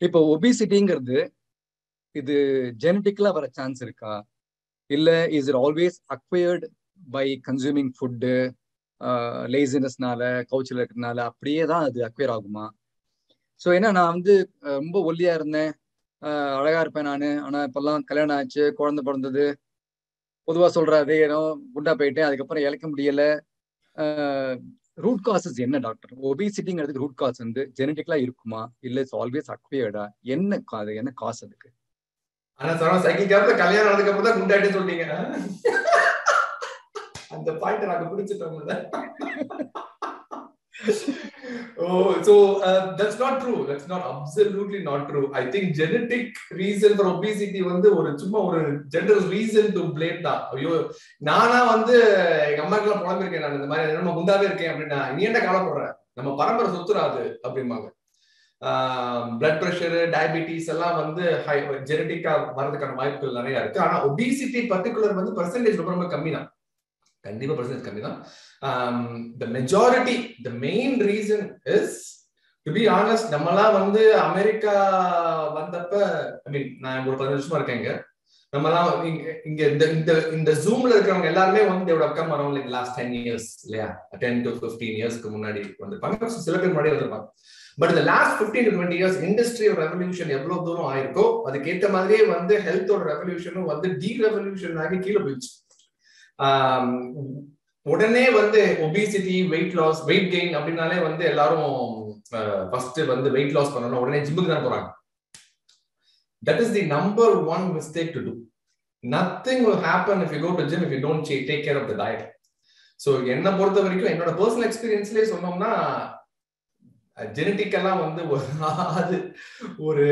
இப்போ ஒபிசிட்டிங்கிறது இது ஜெனட்டிக்கலா வர சான்ஸ் இருக்கா? இல்ல is it always acquired by consuming food லேசினஸ்னால கவுச்சில் இருக்கிறதுனால அப்படியே தான் அது அக்வயர் ஆகுமா? ஸோ ஏன்னா நான் வந்து ரொம்ப ஒல்லியா இருந்தேன். அழகா இருப்பேன் நான். ஆனா இப்பெல்லாம் கல்யாணம் ஆச்சு குழந்தை பிறந்தது. பொதுவா சொல்ற அதே இடம் குண்டா போயிட்டேன். அதுக்கப்புறம் இழைக்க முடியல. ரூட் காசஸ் என்ன டாக்டர் ஒபிசிட்டிங்கிறதுக்கு ரூட் காஸ் வந்து ஜெனட்டிக்கலா இருக்குமா? இல்ல இட்ஸ் ஆல்வேஸ் அக்வயர்டா என்ன அது என்ன காசு அதுக்கு? ஆனா சார் சைக்கிள் கேப்ல கல்யாணம் ஆனதுக்கு அப்புறம் தான் குண்டாயிட்டு சொல்லிட்டீங்க. அந்த பாயிண்ட் நாங்க பிடிச்சிட்டோம்ல oh so uh, that's not true. That's not absolutely not true. I think genetic reason for obesity வந்து ஒரு சும்மா ஒரு ஜெனரல் ரீசன் டு பிளேம் தான். ஐயோ நானா வந்து எங்க அம்மாக்கு எல்லாம் புலம்பிருக்கேன் நான். இந்த மாதிரி நம்ம குண்டாவே இருக்கேன் அப்படின்னா நீ என்ன கவலைப்படுற? நம்ம பரம்பரை சுத்துறாது அப்படிம்பாங்க. பிளட் ப்ரெஷரு டயபிட்டிஸ் எல்லாம் வந்து ஜெனட்டிக்கா வரதுக்கான வாய்ப்புகள் நிறைய இருக்கு. ஆனா ஒபிசிட்டி பர்டிகுலர் வந்து பர்சன்டேஜ் ரொம்ப ரொம்ப கம்மி தான். கண்டிப்பா பர்சன்டேஜ் கம்மி தான் the majority the main reason is to be honest நம்மலாம் வந்து அமெரிக்கா வந்தப்ப ஐ மீன் நான் ஒரு பதினஞ்சு வருஷமா இருக்கேன் இங்க. நம்மலாம் இங்க இங்க இந்த இந்த இந்த ஜூம்ல இருக்கிறவங்க எல்லாருமே வந்து தேவோட come around like last ten years இல்லையா? டென் டு பிப்டீன் இயர்ஸ்க்கு முன்னாடி வந்திருப்பாங்க. சில பேர் முன்னாடி வந்திருப்பாங்க. பட் இந்த last fifteen to twenty years இண்டஸ்ட்ரியோட revolution எவ்வளவு தூரம் ஆயிருக்கோ அதுக்கேற்ற மாதிரியே வந்து ஹெல்த்தோட ரெவல்யூஷனும் வந்து டீ ரெவல்யூஷன் ஆகி கீழே போயிடுச்சு. உடனே வந்து obesity weight loss weight gain அப்படின்னாலே வந்து எல்லாரும் ஃபர்ஸ்ட் வந்து வெயிட் லாஸ் பண்ணணும். உடனே ஜிம்முக்கு தான் போறாங்க. That is the number one mistake to do nothing will happen if you go to gym if you don't take care of the diet so என்னை பொறுத்த வரைக்கும் என்னோட பர்சனல் எக்ஸ்பீரியன்ஸ்லேயே சொன்னோம்னா ஜெனட்டிக்கெல்லாம் வந்து ஒரு- அது ஒரு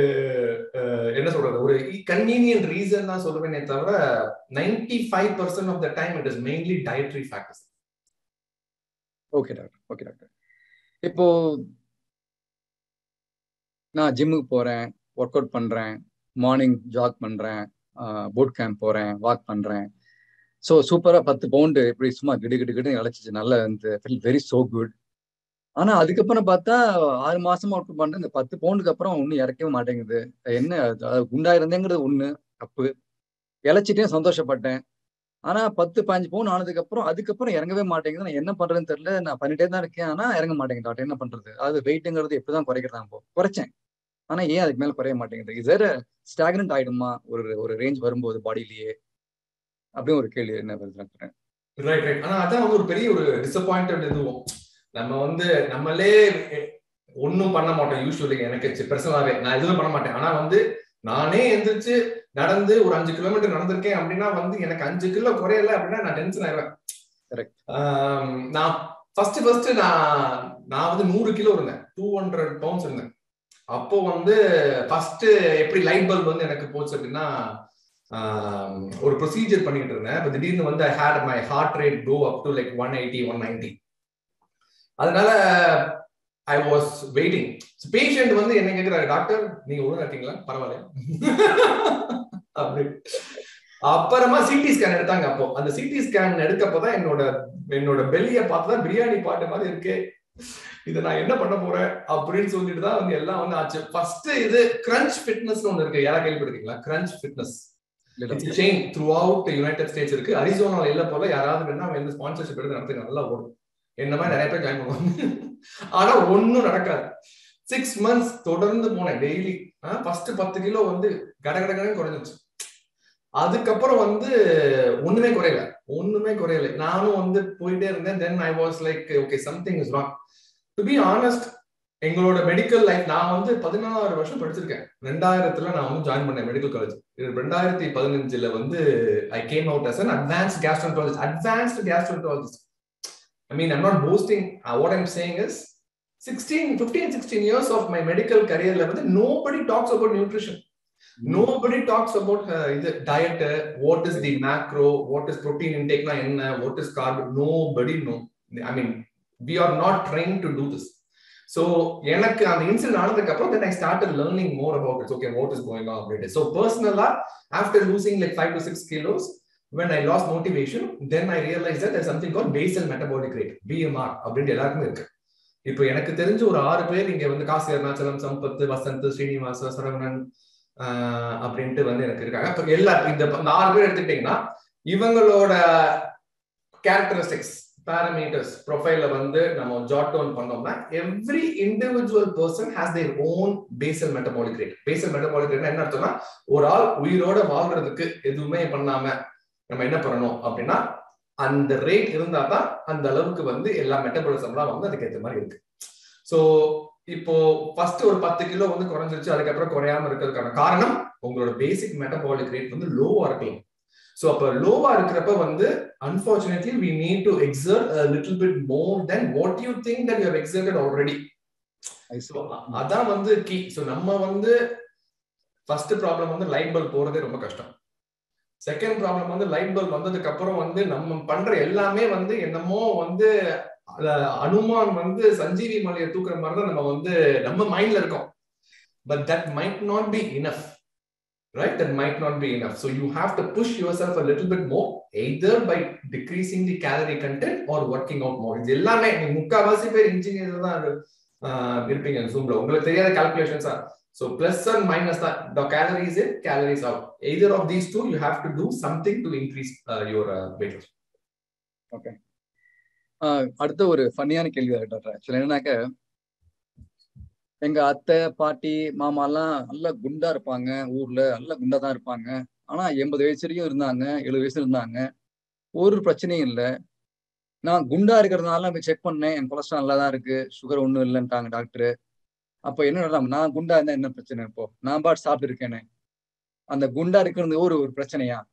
என்ன சொல்றது? ஒரு கன்வீனியன்ட் ரீசன் தான் சொல்லுவேனே தவிர ninety five percent of the time it is mainly dietary factors okay doctor okay doctor இப்போ நான் ஜிம்முக்கு போறேன் ஒர்க் அவுட் பண்றேன் மார்னிங் ஜாக் பண்றேன் போட் கேம்ப் போறேன் வாக் பண்றேன். ஸோ சூப்பரா பத்து பவுண்டு எப்படி சும்மா கிடு கிடு கிடு இழைச்சிச்சு நல்லா வந்து ஃபீல் வெரி சோ குட் ஆனா அதுக்கப்புறம் பார்த்தா ஆறு மாசமா ஒர்க் அவுட் இந்த பத்து பவுண்டுக்கு அப்புறம் ஒன்னும் இறக்கவே மாட்டேங்குது. என்ன அது குண்டா இருந்தேங்கிறது ஒண்ணு தப்பு. இழைச்சிட்டே சந்தோஷப்பட்டேன். ஆனா பத்து பாஞ்சு பவுன் ஆனதுக்கு அப்புறம் அதுக்கப்புறம் இறங்கவே மாட்டேங்குது. நான் என்ன பண்றேன்னு தெரியல. நான் பண்ணிட்டே தான் இருக்கேன். ஆனா இறங்க மாட்டேங்குது டாக்டர். என்ன பண்றது? அது வெயிட்டுங்கிறது எப்படிதான் குறைக்கிறதா போ குறைச்சேன். ஆனா ஏன் அதுக்கு மேல குறைய மாட்டேங்குது? இஸ் ஸ்டாக்னன்ட் ஆயிடுமா? ஒரு ஒரு ரேஞ்ச் வரும்போது பாடியிலேயே அப்படின்னு ஒரு கேள்வி என்ன ரைட் ரைட் ஆனா அதான் ஒரு பெரிய ஒரு டிசப்பாயிண்டட் இதுவும் நம்ம வந்து நம்மளே ஒன்னும் பண்ண மாட்டோம் யூஸ்வலி எனக்கு பர்சனலாவே நான் எதுவுமே பண்ண மாட்டேன். ஆனா வந்து நானே எந்திரிச்சு நடந்து ஒரு அஞ்சு கிலோமீட்டர் நடந்திருக்கேன் அப்படின்னா வந்து எனக்கு அஞ்சு கிலோ குறையல அப்படின்னா நான் டென்ஷன் ஆயிடுவேன். நான் ஃபர்ஸ்ட் ஃபர்ஸ்ட் நான் நான் வந்து நூறு கிலோ இருந்தேன். டூ ஹண்ட்ரட் பவுண்ட்ஸ் இருந்தேன். அப்போ வந்து ஃபர்ஸ்ட் எப்படி லைட் பல்ப் வந்து எனக்கு போச்சு அப்படின்னா ஒரு ப்ரொசீஜர் பண்ணிட்டு இருந்தேன். இப்போ திடீர்னு வந்து I had my heart rate go up to like one eighty one ninety அதனால ஐ வாஸ் வெயிட்டிங் பேஷண்ட் வந்து என்ன கேட்கிறாரு டாக்டர் நீங்க ஒழுங்கா இருக்கீங்களா பரவாயில்ல அப்படி. அப்புறமா சிடி ஸ்கேன் எடுத்தாங்க அப்போ. அந்த சிடி ஸ்கேன் எடுக்கப்பதான் என்னோட என்னோட பெல்லிய பார்த்துதான் பிரியாணி பாட்டு மாதிரி இருக்கு. இதை நான் என்ன பண்ண போறேன்? அப்படின்னு சொல்லிட்டு தான் வந்து எல்லாம் வந்து ஆச்சு. ஃபர்ஸ்ட் இது கிரன்ச் ஃபிட்னஸ் ஒன்று இருக்கு. யாரா கேள்விப்பட்டிருக்கீங்களா? Crunch fitness chain throughout United States இருக்கு. அரிசோனால இல்ல போல யாராவது வேணா வந்து ஸ்பான்சர்ஷிப் எடுத்து நடத்துக்கு நல்லா ஓடும். என்ன மாதிரி நிறைய பேர் ஜாயின் பண்ணுவாங்க. ஆனா ஒன்னும் நடக்காது. சிக்ஸ் மந்த்ஸ் தொடர்ந்து போனேன் டெய்லி ஃபர்ஸ்ட் பத்து கிலோ வந்து கடகடகடன்னு குறைஞ்சிச்சு அதுக்கப்புறம் வந்து ஒண்ணுமே குறையல. ஒண்ணுமே குறையல. நானும் வந்து போயிட்டே இருந்தேன். Then I was like okay something is wrong to be honest எங்களோட மெடிக்கல் லைஃப் நான் வந்து பதினாறு வருஷம் படிச்சிருக்கேன். ரெண்டாயிரத்துல நான் வந்து ஜாயின் பண்ணேன் மெடிக்கல் காலேஜ் ரெண்டாயிரத்தி பதினஞ்சுல வந்து I came out as an advanced gastroenterologist advanced gastroenterologist I mean I'm not boasting what I'm saying is sixteen fifteen sixteen years of my medical கரியர்ல வந்து nobody talks about nutrition nobody talks about இது diet what is the macro what is protein இன்டேக்னா என்ன what is carb nobody no I mean we are not train to do this so எனக்கு அந்த incident ஆனதுக்கு அப்புறம் then I start learning more about it's okay what is going on அப்படின்ட்டு so பர்சனலா after losing like five to six kilos when I lost motivation, then I realized that there's something called basal metabolic rate, BMR, அப்படின்ட்டு எல்லாருக்குமே இருக்கு. இப்போ எனக்கு தெரிஞ்ச ஒரு ஆறு பேர் இங்க வந்து காசி அருணாச்சலம் சம்பத் வசந்த் ஸ்ரீனிவாச சரவணன் அப்படின்ட்டு வந்து எனக்கு இருக்காங்க. அப்ப எல்லா இந்த ஆறு பேர் எடுத்துக்கிட்டீங்கன்னா இவங்களோட கேரக்டரிஸ்டிக்ஸ் பாராமீட்டர்ஸ் ப்ரொஃபைல வந்து நம்ம ஜாட் டவுன் பண்ணோம்னா every individual person has their own basal metabolic rate basal metabolic rate என்ன அர்த்தம்னா ஒரு ஆள் உயிரோட வாழ்றதுக்கு எதுவுமே பண்ணாம நம்ம என்ன பண்ணணும் அப்படின்னா அந்த ரேட் இருந்தா தான் அந்த அளவுக்கு வந்து எல்லா மெட்டபாலிசம்லாம் வந்து அதுக்கு ஏற்ற மாதிரி இருக்கு. ஸோ இப்போ ஃபர்ஸ்ட் ஒரு பத்து கிலோ வந்து குறைஞ்சிருச்சு அதுக்கப்புறம் குறையாம இருக்கிறதுக்கான காரணம் உங்களோட பேசிக் மெட்டபாலிக் ரேட் வந்து லோவா இருக்கலாம். ஸோ அப்ப லோவா இருக்கிறப்ப வந்து unfortunately we need to exert little bit more then what you think that you exerted already அதான் வந்து கீ ஸோ நம்ம வந்து ஃபர்ஸ்ட் ப்ராப்ளம் வந்து லைட் பல்ப் போறதே ரொம்ப கஷ்டம். செகண்ட் ப்ராப்ளம் வந்து லைட் பல்ப் வந்ததுக்கு அப்புறம் வந்து நம்ம பண்ற எல்லாமே வந்து என்னமோ வந்து அனுமான் வந்து சஞ்சீவி மலையை தூக்குற மாதிரி தான் நம்ம வந்து நம்ம மைண்ட்ல இருக்கோம். But that might not be enough right? That might not be enough. So you have to push yourself a little bit more either by decreasing the calorie content or working out more. இது எல்லாமே நீங்க முக்காவாசி பேர் engineer தான் இருப்பீங்க ஜூம்ல உங்களுக்கு தெரியாத கால்குலேஷன்ஸா so plus and minus தான் the calories in calories out. Either of these two you have to do something to increase uh, your uh, weight loss. Uh, அடுத்த ஒரு ஃபன்னியான கேள்வி டாக்டர் ஆக்சுவலி என்னன்னாக்க எங்க அத்தை பாட்டி மாமா எல்லாம் நல்லா குண்டா இருப்பாங்க ஊர்ல நல்லா குண்டா தான் இருப்பாங்க. ஆனா எண்பது வயசு வரைக்கும் இருந்தாங்க எழுபது வயசு இருந்தாங்க. ஒரு பிரச்சனையும் இல்லை. நான் குண்டா இருக்கிறதுனால போய் செக் பண்ணேன். என் கொலஸ்ட்ரால் நல்லா தான் இருக்கு. சுகர் ஒன்றும் இல்லைன்ட்டாங்க டாக்டர் அப்போ என்ன நான் குண்டா இருந்தா என்ன பிரச்சனை இப்போ? நான் பாட்டு சாப்பிட்டு இருக்கேனே அந்த குண்டா இருக்கிறது ஒரு ஒரு பிரச்சனையா?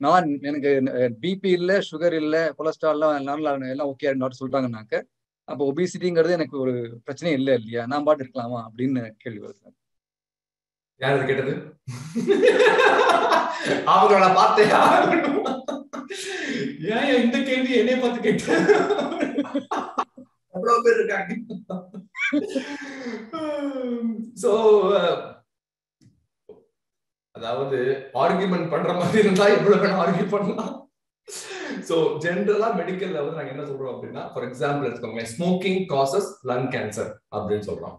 நான் எனக்கு பிபி இல்லை சுகர் இல்லை கொலஸ்ட்ரால்லாம் நல்லா எல்லாம் ஓகே டாக்டர் சொல்றாங்கனாக்க அப்போ ஒபிசிட்டிங்கிறது எனக்கு ஒரு பிரச்சனை இல்லை இல்லையா? நான் பாட்டு இருக்கலாமா? அப்படின்னு கேள்வி வருது. யார் கேட்டது? அவங்களோட பார்த்தையா ஏன் இந்த கேள்வி என்னைய பார்த்து கேட்ட அவ்வளவு பேர் இருக்காங்க. சோ அதாவது ஆர்குமெண்ட் பண்ற மாதிரி இருந்தா எவ்வளவு வேணும் ஆர்கியூ பண்ணலாம். சோ ஜென்ரலா மெடிக்கல்ல வந்து நாங்க என்ன சொல்றோம் அப்படின்னா ஃபார் எக்ஸாம்பிள் எடுத்துக்கோங்க ஸ்மோக்கிங் காசஸ் லங் கேன்சர் அப்படின்னு சொல்றோம்.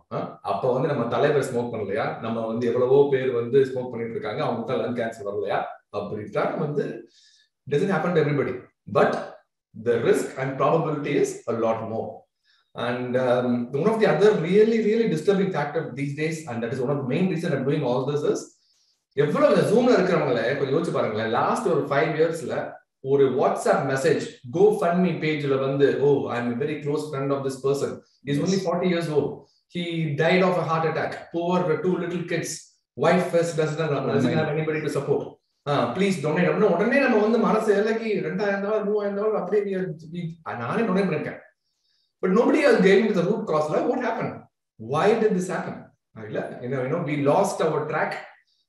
அப்ப வந்து நம்ம தலைவர் ஸ்மோக் பண்ணலையா? நம்ம வந்து எவ்வளவோ பேர் வந்து ஸ்மோக் பண்ணிட்டு இருக்காங்க அவங்களுக்கு லங் கேன்சர் வரலையா? அப்படின்ட்டா வந்து doesn't happen to everybody but the risk and probability is a lot more and um, one of the other really really disturbing factor these days and that is one of the main reason i'm doing all this is எவ்வளவு இந்த ஜூம்ல இருக்கிறவங்கள கொஞ்சம் யோசிச்சு பாருங்களேன் last ஒரு five இயர்ஸ்ல ஒரு WhatsApp message GoFundMe பேஜ்ல வந்து ஓ I am very close friend of this person is only forty years oh he died of a heart attack poor two little kids wife first doesn't anybody to support please donate உடனே நம்ம வந்து மனசு இலக்கி ரெண்டாயிரம் dollar மூவாயிரம் dollar அப்படியே நானே donate பண்ணிருக்கேன். But nobody is giving the root காஸ்ட்ல what happen why did this happen இல்ல you know you know we lost our track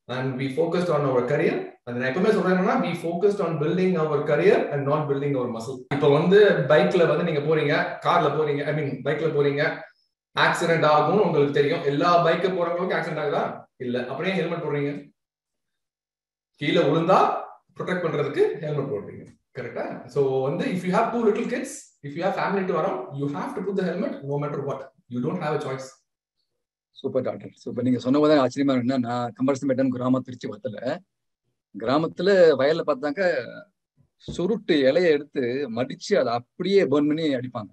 and we focused on our career அந்த நான் எப்பவுமே சொல்றேன்னா we focused on building our career and not building our muscle இப்போ வந்து பைக்ல வந்து நீங்க போறீங்க கார்ல போறீங்க ஐ மீன் பைக்ல போறீங்க ஆக்சிடென்ட் ஆகும் உங்களுக்கு தெரியும். எல்லா பைக்க போறவங்களுக்கும் ஆக்சிடென்ட் ஆகுதா? இல்ல. அப்படியே ஹெல்மெட் போடுறீங்க. கீழே விழுந்தா ப்ரொடெக்ட் பண்றதுக்கு ஹெல்மெட் போடுறீங்க. கரெக்டா சோ வந்து if you have two little kids if you have family to around you have to put the helmet no matter what you don't have a choice super doctor super நீங்க சொன்ன போது ஆச்சரியமா இருக்குன்னா நான் கம்பரசம்பேட்டன் கிராமம் திருச்சி பக்கத்துல கிராமத்துல வயல்ல பார்த்தாக்க சுருட்டு இலைய எடுத்து மடிச்சு அதை அப்படியே பர்ன் பண்ணி அடிப்பாங்க.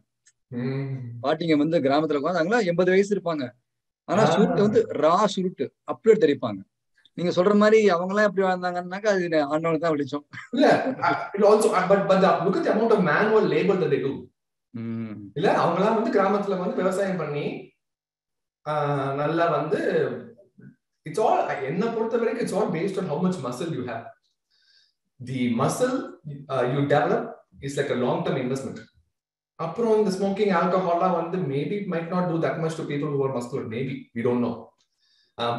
பாட்டிங்க வந்து கிராமத்துல உட்காந்தாங்களா எண்பது வயசு இருப்பாங்க. ஆனா சுருட்டு வந்து ரா சுருட்டு அப்படியே தெரிப்பாங்க நீங்க சொல்ற மாதிரி அவங்க எல்லாம் எப்படி வாழ்ந்தாங்கன்னாக்கா அது ஆண்டவனுக்கு தான் வெளிச்சம். இல்ல also but but look at amount of manual labour that they do இல்ல அவங்க எல்லாம் வந்து கிராமத்துல வந்து விவசாயம் பண்ணி நல்லா வந்து இட்ஸ் ஆல் என்ன பொறுத்த வரைக்கும் it's all based on how much muscle you have the muscle you develop is like a long term investment அப்புறம் இந்த ஸ்மோக்கிங் ஆல்கஹால்லாம் வந்து maybe might not do that much to people who are muscular maybe we don't know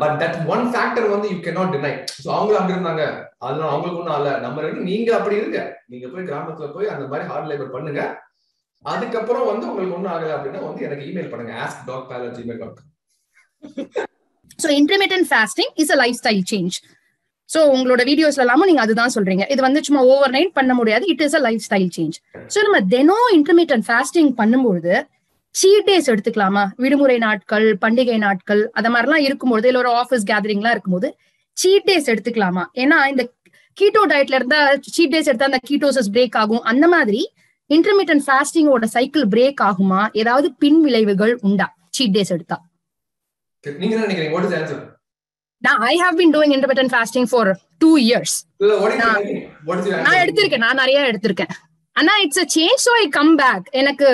but that one factor வந்து you can deny so அவங்களும் அப்படி இருந்தாங்க. அதனால அவங்களுக்கு ஒன்றும் அல்ல நம்ம ரெண்டு நீங்க அப்படி இருங்க. நீங்க போய் கிராமத்துல போய் அந்த மாதிரி ஹார்ட் லேபர் பண்ணுங்க. அதுக்கப்புறம் வந்து உங்களுக்கு ஒன்றும் ஆகல அப்படின்னா வந்து எனக்கு இமெயில் பண்ணுங்க. Ask doc baler Gmail dot so intermittent fasting is a lifestyle change so உங்களோட வீடியோஸ்ல எல்லாமும் நீங்க அதுதான் சொல்றீங்க. இது வந்து சும்மா ஓவர் நைட் பண்ண முடியாது. It is a lifestyle change so நம்ம தினம் இன்டர்மீடியன்ட் ஃபாஸ்டிங் பண்ணும்போது சீட் டேஸ் எடுத்துக்கலாமா? விடுமுறை நாட்கள் பண்டிகை நாட்கள் அத மாதிரிலாம் இருக்கும்போது இல்ல ஒரு ஆஃபீஸ் கேதரிங்லாம் இருக்கும்போது சீட் டேஸ் எடுத்துக்கலாமா? ஏன்னா இந்த கீட்டோ டயட்ல இருந்தா சீட் டேஸ் எடுத்தா அந்த கீட்டோசஸ் பிரேக் ஆகும். அந்த மாதிரி இன்டர்மீடியன்ட் ஃபாஸ்டிங்கோட சைக்கிள் பிரேக் ஆகுமா? ஏதாவது பின் விளைவுகள் உண்டா? சீட் டேஸ் எடுத்தா. நீங்க என்ன நினைக்கிறீங்க? வாட் இஸ் ஆன்சர் நான் I have been doing intermittent fasting for two years நான் எடுத்திருக்கேன் நான் நிறைய எடுத்திருக்கேன். ஆனா it's a change so I come back எனக்கு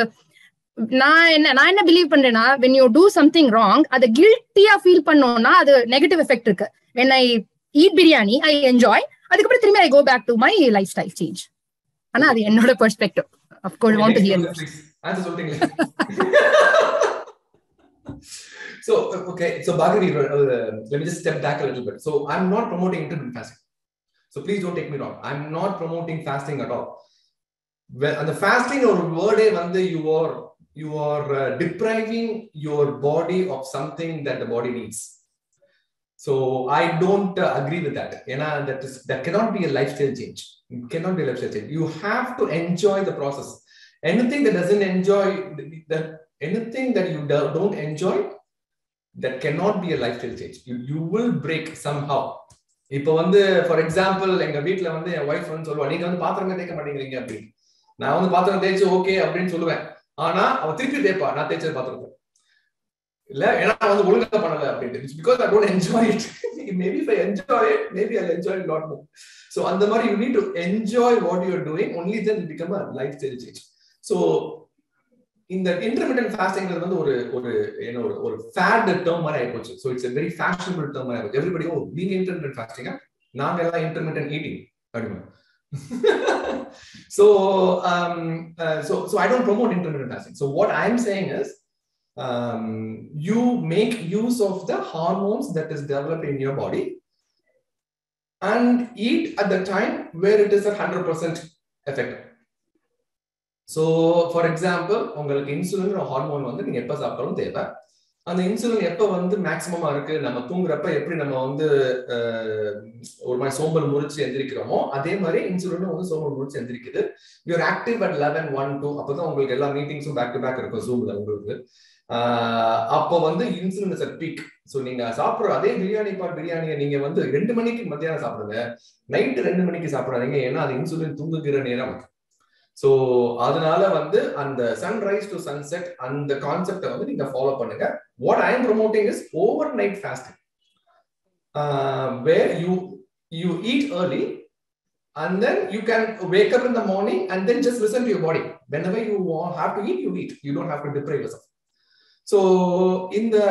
நான் என்ன நான் என்ன பிலீவ் பண்றேன்னா when you do something wrong அதை கில்ட்டியா ஃபீல் பண்ணோம்னா அது நெகட்டிவ் எஃபெக்ட் இருக்கு when I eat biryani I enjoy அதுக்கப்புறம் திரும்பி I go back to my lifestyle change ஆனா அது என்னோட perspective of course want to hear answer சொல்லிட்டீங்களே so okay so Bhargavi, uh, let me just step back a little bit so i'm not promoting intermittent fasting so please don't take me wrong i'm not promoting fasting at all well and the fasting or word you are you are uh, depriving your body of something that the body needs so i don't uh, agree with that you know that is that cannot be a lifestyle change it cannot be a lifestyle change you have to enjoy the process anything that doesn't enjoy that anything that you do, don't enjoy that cannot be a lifestyle change you, you will break somehow இப்போ வந்து for example எங்க வீட்ல வந்து என் wife வந்து சொல்லுவா நீங்க வந்து பாத்திரமே தேய்க்க மாட்டேங்கிறீங்க அப்படின்னு நான் வந்து பாத்திரம் தேய்ச்சு ஓகே அப்படின்னு சொல்லுவேன் ஆனா அவன் திருப்பி தேய்ப்பா நான் தேய்ச்சது பாத்திரத்தை இல்ல ஏன்னா வந்து ஒழுங்கா பண்ணல அப்படின்ட்டு because I don't enjoy it maybe if I enjoy it maybe I enjoy it lot more so அந்த மாதிரி you need to enjoy what you are doing only then become a lifestyle change so இந்த intermittent ஃபாஸ்டிங்கிறது வந்து ஒரு ஒரு என்ன ஒரு ஒரு ஃபேட் டேர்ம் மாதிரி ஆயிப்போச்சு so it's very fashionable term மாதிரி ஆயிப்போச்சு எவ்ரிபடி ஓ oh, நீங்க இன்டர்மீடியன்ட் ஃபாஸ்டிங்கா நாங்க எல்லாம் இன்டர்மீடியன்ட் ஈட்டிங் அப்படிமா so um uh, so so i don't promote intermittent fasting so what i'm saying is um you make use of the hormones that is developed in your body and eat at the time where it is at 100% effective so for example உங்களுக்கு insulin hormone வந்து நீங்க எப்ப சாப்பிட்டாலும் தேவை அந்த insulin எப்ப வந்து மேக்சிமமா இருக்கு? நம்ம தூங்குறப்ப எப்படி நம்ம வந்து ஒரு மாதிரி சோம்பல் முறிச்சு எந்திரிக்கிறோமோ அதே மாதிரி இன்சுலினும் வந்து சோம்பல் முறிச்சு எந்திரிக்குது. Your active at eleven one two அப்பதான் உங்களுக்கு எல்லா மீட்டிங்ஸும் பேக் டு பேக் இருக்கும் ஜூம்ல உங்களுக்கு அப்போ வந்து இன்சுலின் இஸ் பீக் ஸோ நீங்க சாப்பிடுற அதே பிரியாணி பாட் பிரியாணியை நீங்க வந்து ரெண்டு மணிக்கு மத்தியானம் சாப்பிடுங்க. நைட்டு ரெண்டு மணிக்கு சாப்பிடாதீங்க ஏன்னா அது இன்சுலின் தூங்குகிற நேரம். ஸோ அதனால வந்து அந்த சன்ரைஸ் டு சன்செட் அந்த கான்செப்டை வந்து நீங்க ஃபாலோ பண்ணுங்க what I am promoting is overnight fasting where you you eat early and then you can wake up in the morning and then just listen to your body whenever you want, have to eat you eat you don't have to deprive yourself so in the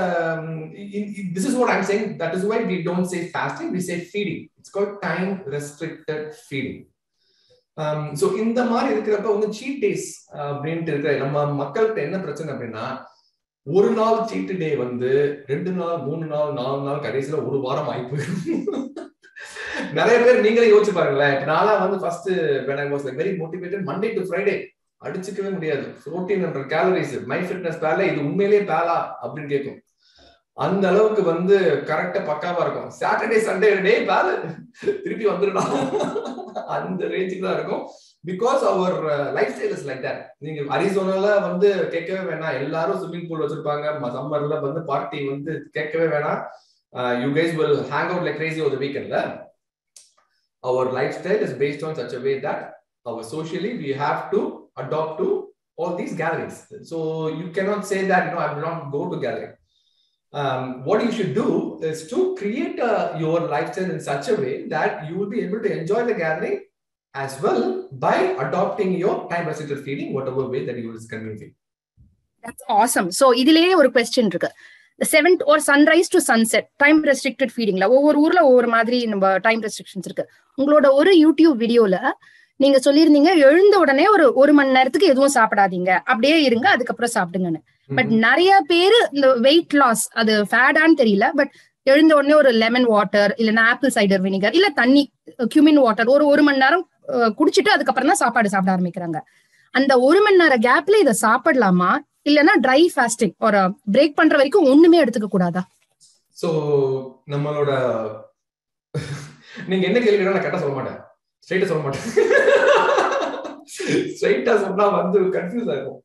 in, in, this is what i'm saying that is why we don't say fasting we say feeding it's called time restricted feeding Um, so இந்த மாதிரி இருக்கிறப்ப வந்து seat days uh, அப்படின்ட்டு இருக்கிற நம்ம மக்கள்கிட்ட என்ன பிரச்சனை அப்படின்னா ஒரு நாள் சீட்டு டே வந்து ரெண்டு நாள் மூணு நாள் நாலு நாள் கடைசியில ஒரு வாரம் ஆகி போயிடும். நிறைய பேர் நீங்களே யோசிச்சு பாருங்களேன். நான்லாம் வந்து first when I was like very motivated Monday to Friday அடிச்சுக்கவே முடியாது. Fourteen hundred calories my fitness பேல இது உண்மையிலேயே பேலா அப்படின்னு கேட்கும். அந்த அளவுக்கு வந்து கரெக்டா பக்காவா இருக்கும். சாட்டர்டே சண்டே டே பாரு திருப்பி வந்துடலாம் அந்த ரேஞ்சுக்கு தான் இருக்கும். Because our lifestyle is like that நீங்க அரிசோனால வந்து கேட்கவே வேணாம். எல்லாரும் ஸ்விம்மிங் பூல் வச்சிருப்பாங்க. சம்மர்ல வந்து பார்ட்டி வந்து கேட்கவே வேணாம். You guys will hang out like crazy ஒரு வீக்கெண்ட்ல our lifestyle is based on such a way that our socially we have to adapt to all these calories so you cannot say that you know I will not go to um, what you should do is to create a, your lifestyle in such a way that you will be able to enjoy the gathering as well by adopting your time restricted feeding, whatever way that you is convenient. That's awesome. So இதுலயே ஒரு question இருக்கு seventh ஒரு sunrise to sunset time restricted ஃபீடிங்ல ஒவ்வொரு ஊர்ல ஒவ்வொரு மாதிரி நம்ம time restrictions இருக்கு உங்களோட ஒரு யூடியூப் வீடியோல நீங்க சொல்லியிருந்தீங்க எழுந்த உடனே ஒரு ஒரு மணி நேரத்துக்கு எதுவும் சாப்பிடாதீங்க அப்படியே இருங்க அதுக்கப்புறம் சாப்பிடுங்கன்னு பட் நிறைய பேரு இந்த வெயிட் லாஸ் அது ஃபேடான்னு தெரியல பட் எழுந்த உடனே ஒரு லெமன் வாட்டர் இல்லைன்னா ஆப்பிள் சைடர் வினிகர் இல்ல தண்ணி கியூமின் வாட்டர் ஒரு ஒரு மணி நேரம் குடிச்சிட்டு அதுக்கப்புறம் தான் சாப்பாடு சாப்பிட ஆரம்பிக்கிறாங்க. அந்த ஒரு மணி நேரம் கேப்ல இதை சாப்பிடலாமா? இல்லைன்னா ட்ரை ஃபாஸ்டிங் ஒரு பிரேக் பண்ற வரைக்கும் ஒண்ணுமே எடுத்துக்க கூடாதா? சோ நம்மளோட நீங்க என்ன கேள்வி நான் கரெக்டா சொல்ல மாட்டேன். ஸ்ட்ரைட்டா சொல்ல மாட்டேன். ஸ்ட்ரைட்டா சொன்னா வந்து கன்ஃபியூஸ் ஆகும்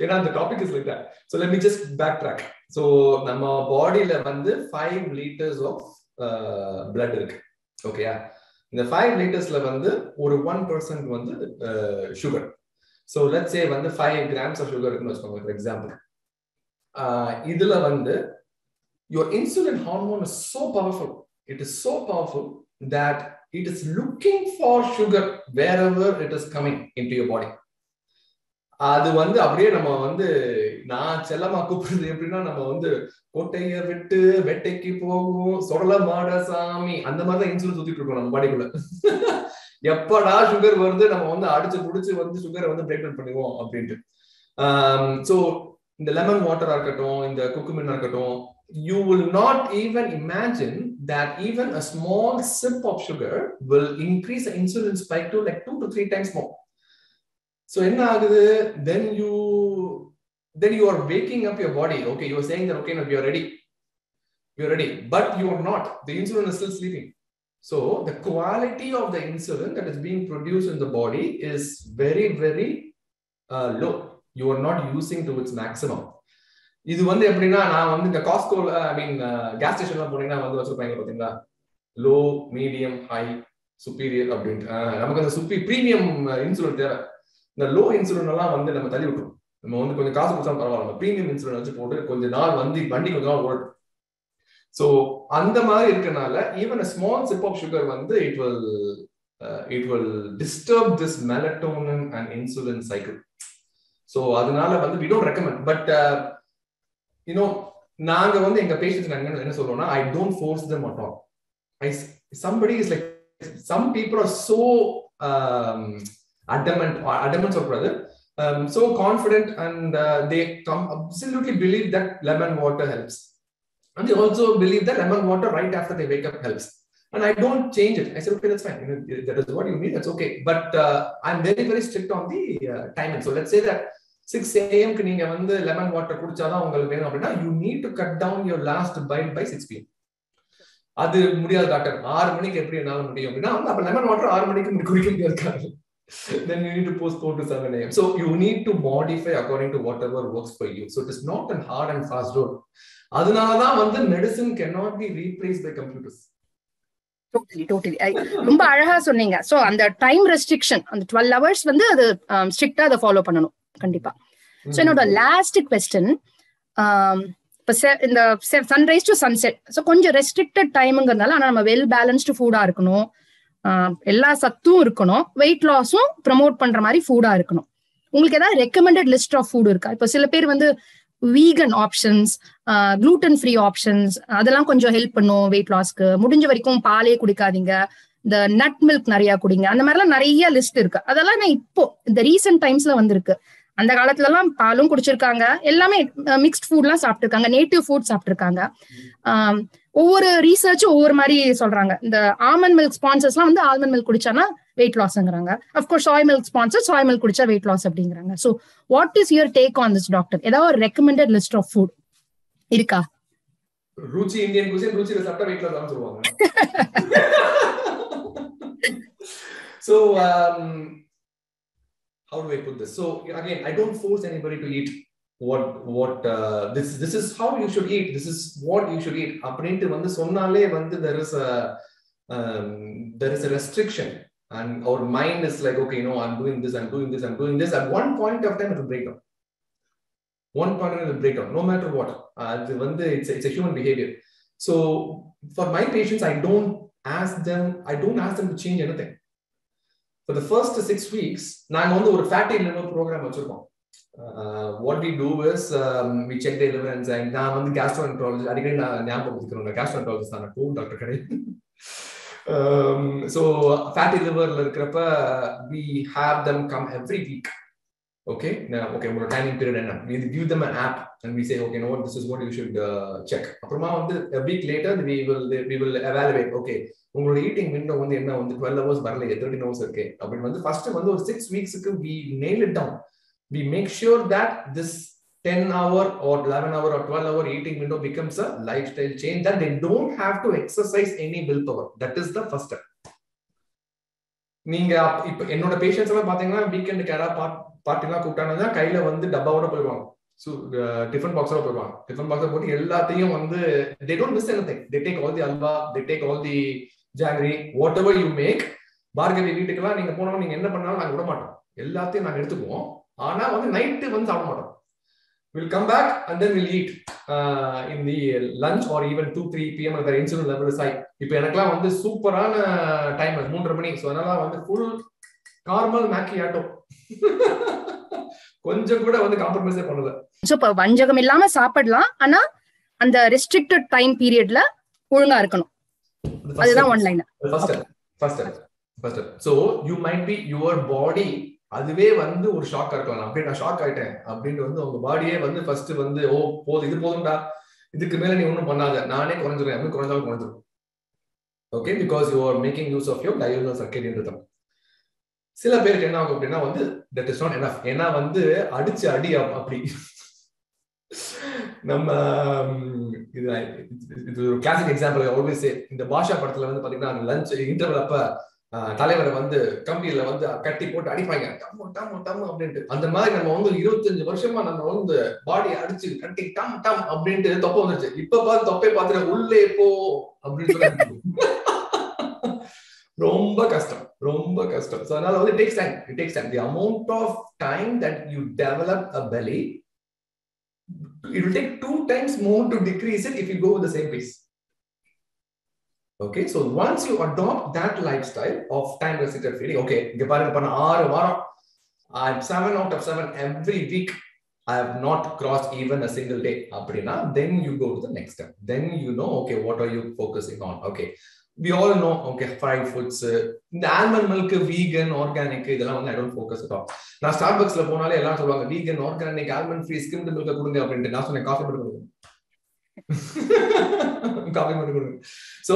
ஏன்னா அந்த topic is like that so let me just backtrack so நம்ம பாடியில வந்து ஃபைவ் லிட்டர்ஸ் ஆஃப் பிளட் இருக்கு. ஓகேயா இந்த ஃபைவ் லிட்டர்ஸ்ல வந்து ஒரு ஒன் பர்சன்ட் வந்து சுகர் ஸோ லெட் சே வந்து ஃபைவ் கிராம்ஸ் ஆஃப் சுகர் இருக்குன்னு வச்சுக்கோங்க ஃபார் எக்ஸாம்பிள் uh, இதுல வந்து your insulin hormone is so powerful it is so powerful that it is looking for sugar wherever ever is coming into your body. Body அது வந்து அப்படியே நம்ம வந்து நான் செல்லமா கூப்பிடுறது எப்படின்னா நம்ம வந்து கோட்டைய விட்டு வேட்டைக்கு போகும் சொடல மாட சாமி அந்த மாதிரிதான் இன்சுலின் சுத்திட்டு இருக்கோம் நம்ம பாடிக்குள்ள எப்படா சுகர் வருது நம்ம வந்து அடிச்சு புடிச்சு வந்து சுகரை வந்து பிரேக் டவுன் பண்ணுவோம் அப்படின்ட்டு um, ஸோ இந்த லெமன் வாட்டரா இருக்கட்டும் இந்த குக்குமின் இருக்கட்டும் you will not even imagine that even a small sip of sugar will increase insulin spike to like two to three times more so என்ன ஆகுது then you then you are waking up your body okay you saying okay okay you ready you ready but you are not the insulin is still sleeping so the quality of the insulin that is being produce in the body is very very low you are not using to its maximum இது வந்து எப்படின்னா நான் வந்து இந்த Costco ஐ மீன் case ஸ்டேஷன்லாம் போனீங்கன்னா வந்து வச்சிருப்பாங்க பார்த்தீங்களா லோ மீடியம் ஹை சுப்பீரியர் அப்படின்ட்டு நமக்கு அந்த சுப்பி ப்ரீமியம் இன்சுலின் தேவை இந்த லோ இன்சுலின் எல்லாம் வந்து நம்ம தள்ளி விட்டுரும். நம்ம வந்து கொஞ்சம் காசு கொடுத்தா பரவாயில்ல. நம்ம ப்ரீமியம் இன்சுலின் வச்சு போட்டு கொஞ்சம் நாள் வந்து வண்டி கொஞ்சம் நாள் ஓடும் ஸோ அந்த மாதிரி இருக்கனால even a small sip of sugar வந்து it will it will disturb this melatonin and insulin cycle so அதனால வந்து we don't recommend but you know நாங்க வந்து எங்க பேஷண்ட்ஸ் நாங்க என்ன சொல்றோம்னா I don't force them at all I somebody is like some people are so adamant or adamant சொல்லக்கூடாது um, so confident and uh, they come absolutely believe that lemon water helps and they also believe that lemon water right after they wake up helps and i don't change it i said okay that's fine you know, that is what you need that's okay but uh, i'm very very strict on the uh, timing so let's say that 6 a.m. நீங்க வந்து lemon water குடிச்சாதான் உங்களுக்கு வேணும் அப்படின்னா you need to cut down your last bite by six PM அது முடியாது doctor ஆறு மணிக்கு எப்படி என்னால முடியும் அப்படின்னா அப்ப லெமன் வாட்டர் ஆறு மணிக்கு குடிக்க முடியாது then you need to postpone to 7 a.m. So you need to modify according to whatever works for you. So it is not a hard and fast rule. அதனாலதான் வந்து medicine cannot be replaced by computers. ரொம்ப அழகா சொன்னீங்க so அந்த time restriction அந்த twelve hours வந்து அது ஸ்ட்ரிக்டா அதை ஃபாலோ பண்ணணும் கண்டிப்பா ஸோ என்னோட லாஸ்ட் கொஸ்டின் இப்போ இந்த சன்ரைஸ் டு சன்செட் ஸோ கொஞ்சம் ரெஸ்ட்ரிக்டட் டைமுங்கிறதுனால ஆனால் நம்ம வெல் பேலன்ஸ்டு ஃபுட்டா இருக்கணும் எல்லா சத்தும் இருக்கணும். வெயிட் லாஸும் ப்ரமோட் பண்ற மாதிரி ஃபுட்டா இருக்கணும். உங்களுக்கு ஏதாவது ரெக்கமெண்டட் லிஸ்ட் ஆஃப் ஃபுட் இருக்கா? இப்போ சில பேர் வந்து vegan options gluten free options அதெல்லாம் கொஞ்சம் ஹெல்ப் பண்ணும் வெயிட் லாஸ்க்கு முடிஞ்ச வரைக்கும் பாலே குடிக்காதீங்க. இந்த நட் மில்க் நிறைய குடிங்க. அந்த மாதிரிலாம் நிறைய லிஸ்ட் இருக்கு. அதெல்லாம் நான் இப்போ இந்த ரீசெண்ட் டைம்ஸ்ல வந்திருக்கு. அந்த காலத்துல எல்லாம் பாலும் குடிச்சிருக்காங்க. எல்லாமே மிக்ஸ்ட் ஃபுட்லாம் சாப்பிட்டுருக்காங்க. Native food சாப்பிட்டுருக்காங்க. ஒவ்வொரு ரீசர்ச்சும் ஒவ்வொரு மாதிரி சொல்றாங்க. இந்த ஆல்மண்ட் மில்க் ஸ்பான்சர்ஸ்லாம் வந்து ஆல்மண்ட் மில்க் குடிச்சானா weight லாஸ்ங்கிறாங்க of course soy milk sponsor soy milk குடிச்சா வெயிட் லாஸ் அப்படிங்கிறாங்க. So what is your take on this doctor ஏதாவது ஒரு ரெக்கமெண்டட் லிஸ்ட் ஆஃப் ஃபுட் இருக்கா? ருச்சி இந்தியன் குசின் ருச்சியில சாப்பிட்டா வெயிட் லாஸ் சொல்லுவாங்க. So um, how do I put this? So again, I don't force anybody to eat. what what uh, this this is how you should eat. This is what you should eat. அப்படின்ட்டு வந்து சொன்னாலே வந்து there is a um, there is a restriction and our mind is like okay, you know, I'm doing this, I'm doing this, I'm doing this. At one point of time, it will break down. One point it will break down, no matter what. அது வந்து it's it's a human behavior. So for my patients, I don't ask them, I don't ask them to change anything. For the first six weeks, நாங்க வந்து ஒரு fatty liver program வச்சிருக்கோம் What we do is we check the liver enzyme நான் வந்து gastroenterology அடிக்கடி நான் ஞாபகப்படுத்திக்கிறோம் gastroenterologist தான் டூ டாக்டர் கடை ஸோ ஃபேட்டி லிவர்ல இருக்கிறப்ப we have them come every week okay okay உங்களோட டைமிங் பீரியட் என்ன? We give them an app and we say okay no this is what you should check அப்புறமா வந்து week later we will we will evaluate okay உங்களோட eating window வந்து என்ன? வந்து twelve hours வரல thirteen hours இருக்கு. அப்படின்னு வந்து ஃபர்ஸ்ட் வந்து ஒரு six வீக்ஸுக்கு we nail it down we make sure that this ten hour or eleven hour or twelve hour eating window becomes a lifestyle change they don't have to to any any That is that is the நீங்க இப்ப என்னோட patience எல்லாம் பாத்தீங்கன்னா வீக்கெண்டுக்கு யாராவது பார்ட்டிலாம் கூப்பிட்டாங்கன்னா கையில வந்து டப்பாவோட போயிடுவாங்க tiffin பாக்ஸோட போயிடுவாங்க டிஃபன் பாக்ஸை போட்டு எல்லாத்தையும் வந்து they don't miss any they take all the halwa they take all the jangiri whatever you make Bhargavi வீட்டுக்கெல்லாம் நீங்க போனோம் நீங்க என்ன பண்ணாலும் நாங்க விட மாட்டோம் எல்லாத்தையும் நாங்க எடுத்துக்குவோம். ஆனா வந்து நைட்டு வந்து சாப்பிட மாட்டோம். Will come back and then will eat in the lunch or even two three PM அந்த இன்சுலின் லெவல் ஹை இப்போ எனக்குலாம் வந்து சூப்பரான டைம் மூன்றரை மணி. ஸோ அதனால வந்து ஃபுல் கார்மல் மேக்கி ஆட்டோ கொஞ்சம் கூட வந்து காம்ப்ரமைஸே பண்ணல சோ இப்ப வஞ்சகம் இல்லாம சாப்பிடலாம். ஆனா அந்த ரெஸ்ட்ரிக்டட் டைம் பீரியட்ல ஒழுங்கா இருக்கணும். அதுதான் one line first first first so you might be your body அதுவே வந்து ஒரு ஷாக் இருக்கலாம். அப்படியே நான் ஷாக் ஆயிட்டேன் அப்படின்ட்டு வந்து உங்க பாடியே வந்து ஃபர்ஸ்ட் வந்து ஓ போதும் இது போதும்டா. இதுக்கு மேல நீ ஒன்றும் பண்ணாத. நானே குறைஞ்சிருவேன். அப்படி குறைஞ்சாலும் குறைஞ்சிரும். Okay because you are making use of your diurnal circuit தான் சில பேருக்கு என்ன ஆகும் அப்படின்னா வந்து தட் இஸ் நாட் எனஃப் ஏன்னா வந்து அடிச்சு அடி அப்படி. நம்ம இது இது ஒரு கிளாசிக் எக்ஸாம்பிள் ஆல்வேஸ் இந்த பாஷா படத்துல வந்து பாத்தீங்கன்னா லஞ்ச் இன்டர்வல் அப்ப தலைவரை வந்து கம்பியில வந்து கட்டி போட்டு அடிப்பாங்க. டம்மு டம்மு டம்மு அப்படின்ட்டு. அந்த மாதிரி நம்ம வந்து இருபத்தஞ்சு வருஷமா நம்ம வந்து பாடியை அடிச்சு கட்டி டம் டம் அப்படின்ட்டு தொப்பை வந்துருச்சு. இப்ப பார்த்து தொப்பை பார்த்துட்டு உள்ளே போ அப்படின்னு சொல்லி ரொம்ப கஷ்டம் ரொம்ப கஷ்டம். ஸோ அதனால வந்து takes time it takes time the amount of time that you develop a belly it will take two times more to decrease it if you go the same pace okay so once you adapt that lifestyle of time restricted feeding okay இங்கே பாருங்க பண்ண ஆறு வாரம் seven out of seven every week I have not cross even a single day அப்படின்னா then you go to the next step then you know okay what are you focusing on okay we all know okay fry foods இந்த almond milk vegan organic இதெல்லாம் வந்து I don't focus ஆகும் நான் star பக்ஸ்ல போனாலே எல்லாம் சொல்லுவாங்க vegan organic almond free skimmed milk கொடுங்க அப்படின்ட்டு நான் சொன்னேன் காஃபி போட்டு காஃபி மட்டும் கொடுங்க. So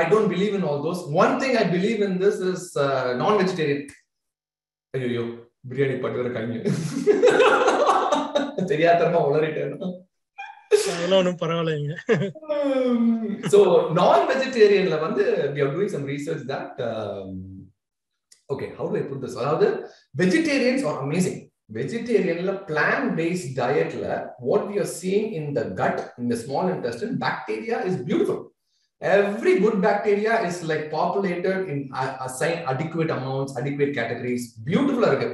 I don't believe in all those one thing I believe in this is non vegetarian ஐயோ பிரியாணி பட்டு வர கண்ணு தெரியாதரமா உளறிட்டேன். பரவாயில்லைங்க. So non-vegetarianல வந்து we are doing some research that um, okay how do I put this? அதாவது vegetarians are amazing. வெஜிடேரியன்ல plant paste டயட்ல what you are seeing in the gut in the small intestine bacteria is beautiful every good bacteria is like populated in uh, adequate adequate amounts adequate categories. Beautiful இருக்கு.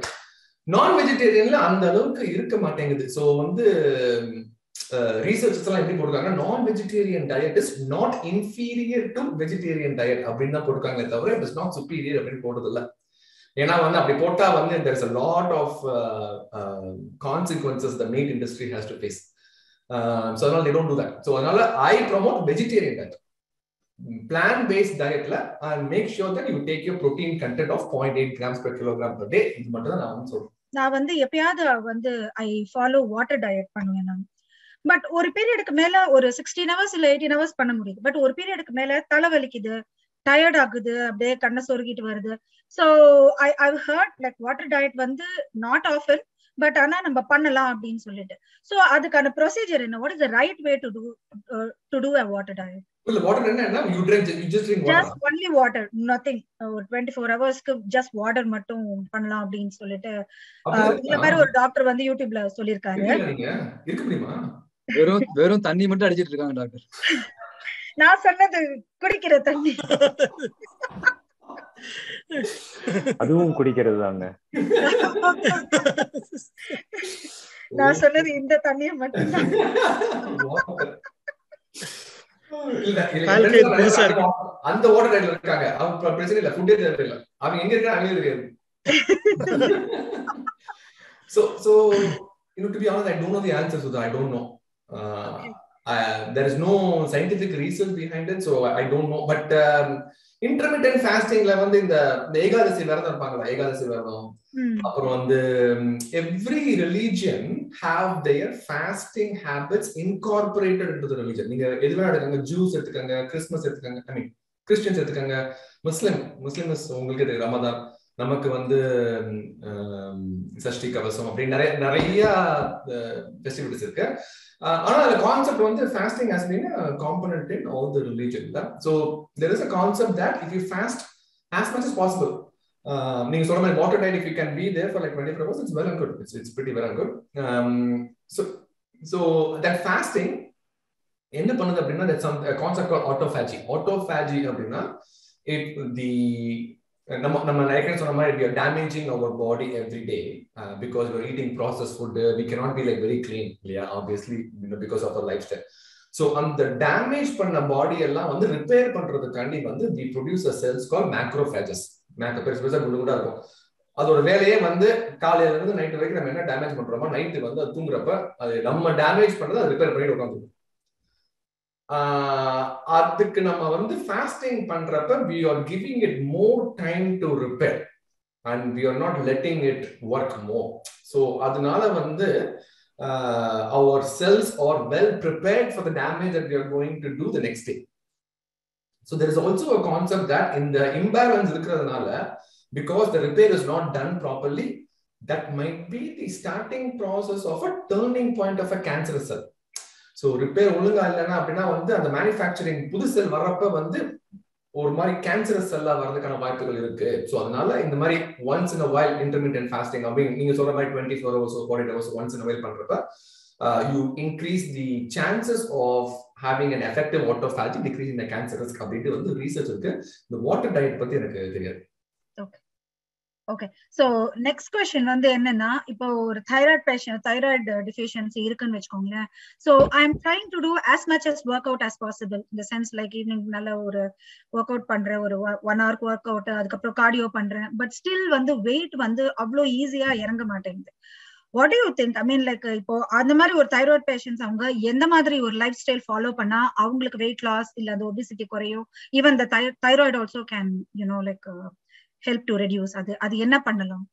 நான் வெஜிடேரியன்ல அந்த அளவுக்கு இருக்க மாட்டேங்குது. So வந்து ரீசர்ச்சஸ் எல்லாம் எப்படி போட்டிருக்காங்க non vegetarian diet is not inferior to vegetarian diet அப்படின்னு தான் போட்டிருக்காங்களே தவிர இட் இஸ் நாட் சுப்பீரியர் அப்படின்னு போடுறது இல்லை ஏன்னா வந்து அப்படி போட்டா வந்து there is a lot of consequences the meat industry has to face so அதனால they don't do ஸோ அதனால I promote vegetarian diet plant டயட்ல dietல and make sure that you take your protein content of 0.8 grams per kilogram per day இது மட்டும் தான் நான் வந்து சொல்றேன். நான் வந்து எப்பயாவது வந்து ஐ ஃபாலோ வாட்டர் டயட் பண்ணுவேன் நான். பட் ஒரு பீரியடுக்கு மேல ஒரு சிக்ஸ்டீன் ஹவர்ஸ் இல்ல எயிட்டீன் ஹவர்ஸ் பண்ண முடியுது. பட் ஒரு பீரியடுக்கு மேல தலை வலிக்குது. டயர்ட் ஆகுது அப்படியே கண்ணை சொருகிட்டு வருது. So I I heard like water diet வந்து நாட் ஆஃபன் பட் ஆனா நம்ம பண்ணலாம் அப்படின்னு சொல்லிட்டு. ஸோ அதுக்கான ப்ரொசீஜர் என்ன? What is the right way to do to do a water diet இல்ல வாட்டர் என்ன you drink you just drink just water only water nothing ஒரு டுவெண்ட்டி ஃபோர் ஹவர்ஸ்க்கு ஜஸ்ட் வாட்டர் மட்டும் பண்ணலாம் அப்படின்னு சொல்லிட்டு ஆஹ் இந்த மாதிரி ஒரு டாக்டர் வந்து யூடியூப்ல இருக்க முடியுமா? வெறும் வெறும் தண்ணி மட்டும் அடிச்சிட்டு இருக்காங்க டாக்டர் நான் சொன்னது குடிக்கிற தண்ணி. அதுவும் குடிக்கிறது தாங்க நான் சொன்னது இந்த தண்ணியை மட்டும்தான். இருக்கு. அந்த டைட்ல இருக்காங்க. அவங்க பிரச்சனை இல்ல ஃபுட்டே தேவையில்ல. அவங்க எங்க இருக்காங்க அவங்களே தெரியாது so so you know to be honest i don't know the answer to that i don't know. Uh, uh, there is no scientific research behind it so i, don't know. But um, intermittent fastingல வந்து இந்த ஏகாதசி விரதம் இருப்பாங்களா ஏகாதசி விரதம். அப்புறம் வந்து every religion have their fasting habits incorporated into religion நீங்க எது வேணா எடுக்கங்க ஜூஸ் எடுத்துக்கங்க கிறிஸ்மஸ் எடுத்துக்கங்க ஐ மீன் கிறிஸ்டியன்ஸ் எடுத்துக்கங்க முஸ்லிம் முஸ்லிம்ஸ் உங்களுக்கு ரமதான் நமக்கு வந்து சஷ்டி கவசம் அப்படின்னு நிறைய நிறைய ஃபெஸ்டிவிட்டிஸ் இருக்கு. ஆனா அந்த கான்செப்ட் வந்து fasting has been component in all the religion so there is a concept that if you fast as much is possible நீங்க சொல்ற மாதிரி water diet if you can be there for like twenty four hours it's well and good it's it's pretty well and good so so that fasting என்ன பண்ணுது அப்படின்னா that some concept autophagy autophagy அப்படின்னா it the நம்ம நம்ம நிறைய சொன்ன மாதிரி we damaging our body every day because uh, eating process eating we food. Be like very clean இல்லையா? Obviously because of our lifestyle so அந்த டேமேஜ் பண்ண body எல்லாம் வந்து ரிப்பேர் பண்றதுக்காண்டி வந்து we produce a cells call macrophages macro பெருசு பெருசாக குண்டு குண்டா இருக்கும். அதோட வேலையே வந்து காலையில இருந்து நைட்டு வரைக்கும் நம்ம என்ன டேமேஜ் பண்றோமோ நைட்டு வந்து அது தூங்குறப்ப அது நம்ம டேமேஜ் பண்றது அது ரிப்பேர் பண்ணிட்டு உட்காந்துருக்கும். அதுக்கு நம்ம வந்து ஃபாஸ்டிங் பண்றப்ப we are giving it more time to repair and we are not letting it work more so அதனால வந்து our cells are well prepared for the damage that we going to do the next day so there is also a concept that இந்த imbalance இருக்கிறதுனால because the repair is not done properly that might be the starting process of a turning point of a cancer cell so repair ஒழுங்கா இல்லைன்னா அப்படின்னா வந்து அந்த manufacturing புது செல் வர்றப்ப வந்து ஒரு மாதிரி கேன்சரஸ் செல்லா வர்றதுக்கான வாய்ப்புகள் இருக்கு. ஸோ அதனால இந்த மாதிரி once in while intermittent fasting அப்படின்னு நீங்க சொல்ற மாதிரி twenty four hours forty hours once in while பண்றப்ப you increase the chances of having an effective water fatty decrease இந்த கேன்சர் அப்படின்ட்டு வந்து ரீசர்ச் இருக்கு. இந்த வாட்டர் டயட் பத்தி எனக்கு தெரியாது. Okay okay so next question வந்து என்னன்னா இப்போ ஒரு தைராய்டு பேஷன் தைராய்டு டிஃபிஷியன்சி இருக்குன்னு வச்சுக்கோங்களேன். So I am trying to do as much as work out as possible இந்த சென்ஸ் லைக் ஈவினிங் நல்ல ஒரு ஒர்க் அவுட் பண்றேன் ஒரு ஒன் ஹவருக்கு ஒர்க் அவுட் அதுக்கப்புறம் கார்டியோ பண்றேன். பட் ஸ்டில் வந்து வெயிட் வந்து அவ்வளோ ஈஸியா இறங்க மாட்டேங்குது. What you think I mean like இப்போ அந்த மாதிரி ஒரு தைராய்டு பேஷன்ஸ் அவங்க எந்த மாதிரி ஒரு லைஃப் ஸ்டைல் ஃபாலோ பண்ணா அவங்களுக்கு வெயிட் லாஸ் இல்ல அந்த ஒபிசிட்டி குறையும்? Even the thyroid also can you know like help to reduce. அது அது என்ன பண்ணலாம்?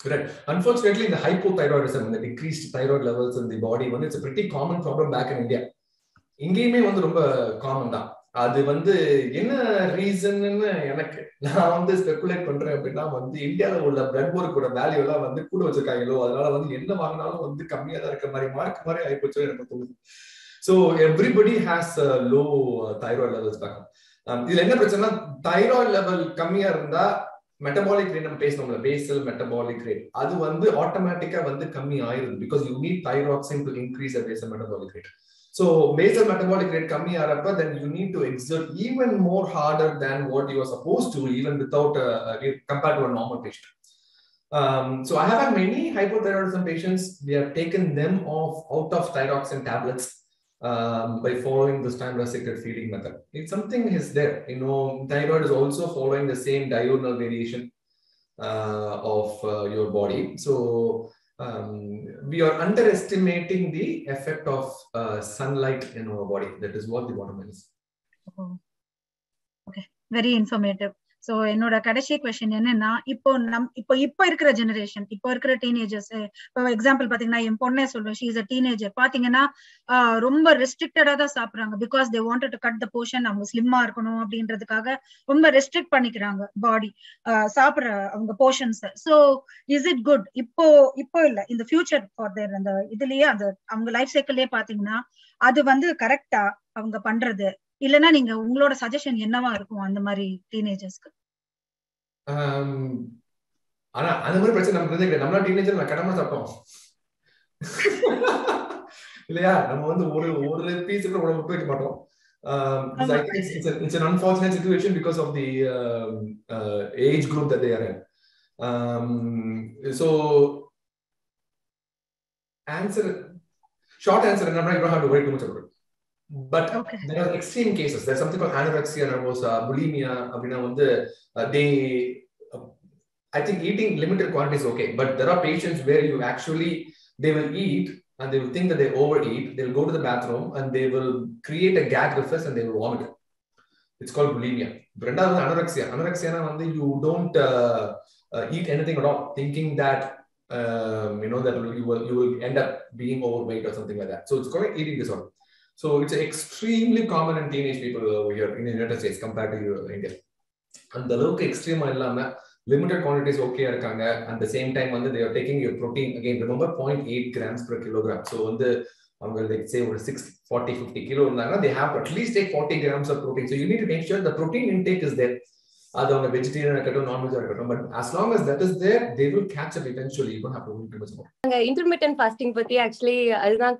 Correct. Unfortunately, the hypothyroidism, the decreased thyroid levels in the body, வந்து it's a pretty common problem back in India. இங்கேயுமே வந்து ரொம்ப common தான். அது வந்து என்ன ரீசன்னு எனக்கு நான் வந்து ஸ்பெகுலேட் பண்றேன் அப்படின்னா வந்து இந்தியாவில் உள்ள பிளட் ஒர்க்கோட வேல்யூ எல்லாம் வந்து கூட வச்சிருக்காங்களோ அதனால வந்து என்ன வாங்கினாலும் வந்து கம்மியா தான் இருக்க மாதிரி மார்க் மாதிரி ஆயிப்போச்சோ எனக்கு தோணுது. So everybody has low thyroid levels back இதுல என்ன பிரச்சனைனா தைராய்டு லெவல் கம்மியா இருந்தா மெட்டபாலிக் ரேட் நம்ம பேசணும்ல பேசல் மெட்டபாலிக் ரேட் அது வந்து ஆட்டோமேட்டிக்கா வந்து கம்மி ஆயிருது because you need thyroxine to increase a basal metabolic rate so basal metabolic rate கம்மி ஆறப்ப then you need to exert even more harder than what you are suppose to even without compared to a normal patient Um, so I have had many hypothyroidism patients. We have taken them off out of thyroxine tablets. Um, by following this time restricted feeding method. If something is there, you know, thyroid is also following the same diurnal variation uh, of uh, your body. So um, we are underestimating the effect of uh, sunlight in our body. That is what the bottom line is. Okay, very informative. So என்னோட கடைசி question என்னன்னா இப்போ நம் இப்போ இப்போ இருக்கிற generation இப்போ இருக்கிற டீனேஜர்ஸ் இப்போ எக்ஸாம்பிள் பாத்தீங்கன்னா என் பொண்ணே சொல்றேன் ஷீ இஸ் அ டீனேஜர் பாத்தீங்கன்னா ரொம்ப ரெஸ்ட்ரிக்டடா தான் சாப்பிடுறாங்க because they wanted to cut the portion அவங்க ஸ்லிம்மா இருக்கணும் அப்படின்றதுக்காக ரொம்ப ரெஸ்ட்ரிக்ட் பண்ணிக்கிறாங்க பாடி சாப்பிடுற அவங்க portions so is it good இப்போ இப்போ இல்ல இந்த ஃபியூச்சர் ஃபார் தேர் அந்த இதுலயே அந்த அவங்க லைஃப் சைக்கிள்லயே பாத்தீங்கன்னா அது வந்து கரெக்டா அவங்க பண்றது இல்லனா நீங்க உங்களோட சஜஷன் என்னவா இருக்கும் அந்த மாதிரி டீனேஜர்ஸ்க்கு ஆனா அந்த மாதிரி பிரச்சனை நமக்கு இருந்தே கிடையாது. நம்மளா டீனேஜர் நான் கடமை சாப்பிட்டோம் இல்லையா? நம்ம வந்து ஒரு ஒரு பீஸ் கூட உடம்பு வைக்க மாட்டோம். Um, I think it's, it's, a, it's an unfortunate situation because of the um, uh, age group that they are in. Um, so, answer short answer, but okay. there are extreme cases. There's something called anorexia nervosa, bulimia. Uh, they, uh, I think eating limited quantities okay, but there are patients where you actually they will eat and they will think that they overeat. They'll go to the bathroom and they will create a gag reflex and they will vomit. It's called bulimia. Brenda anorexia. Anorexia, you don't uh, uh, eat anything at all, thinking that um, you know that you will you will end up being overweight or something like that. So it's called eating disorder. So it's extremely common in teenage people over here in the United States compared to India. அந்த அளவுக்கு எக்ஸ்ட்ரீமா இல்லாம limited quantities okay இருக்காங்க. At the same time வந்து there taking your protein again remember point eight grams per kilogram so வந்து அவங்க like say ஒரு six forty fifty kilo இருந்தாங்கன்னா they have at least take forty grams of protein so you need to make sure the protein intake is there அது அவங்க vegetarian இருக்கட்டும் non veg இருக்கட்டும். But as long as that is there they will catch up eventually. You don't have to worry too much about it. Intermittent fasting பத்தி actually அதுதான்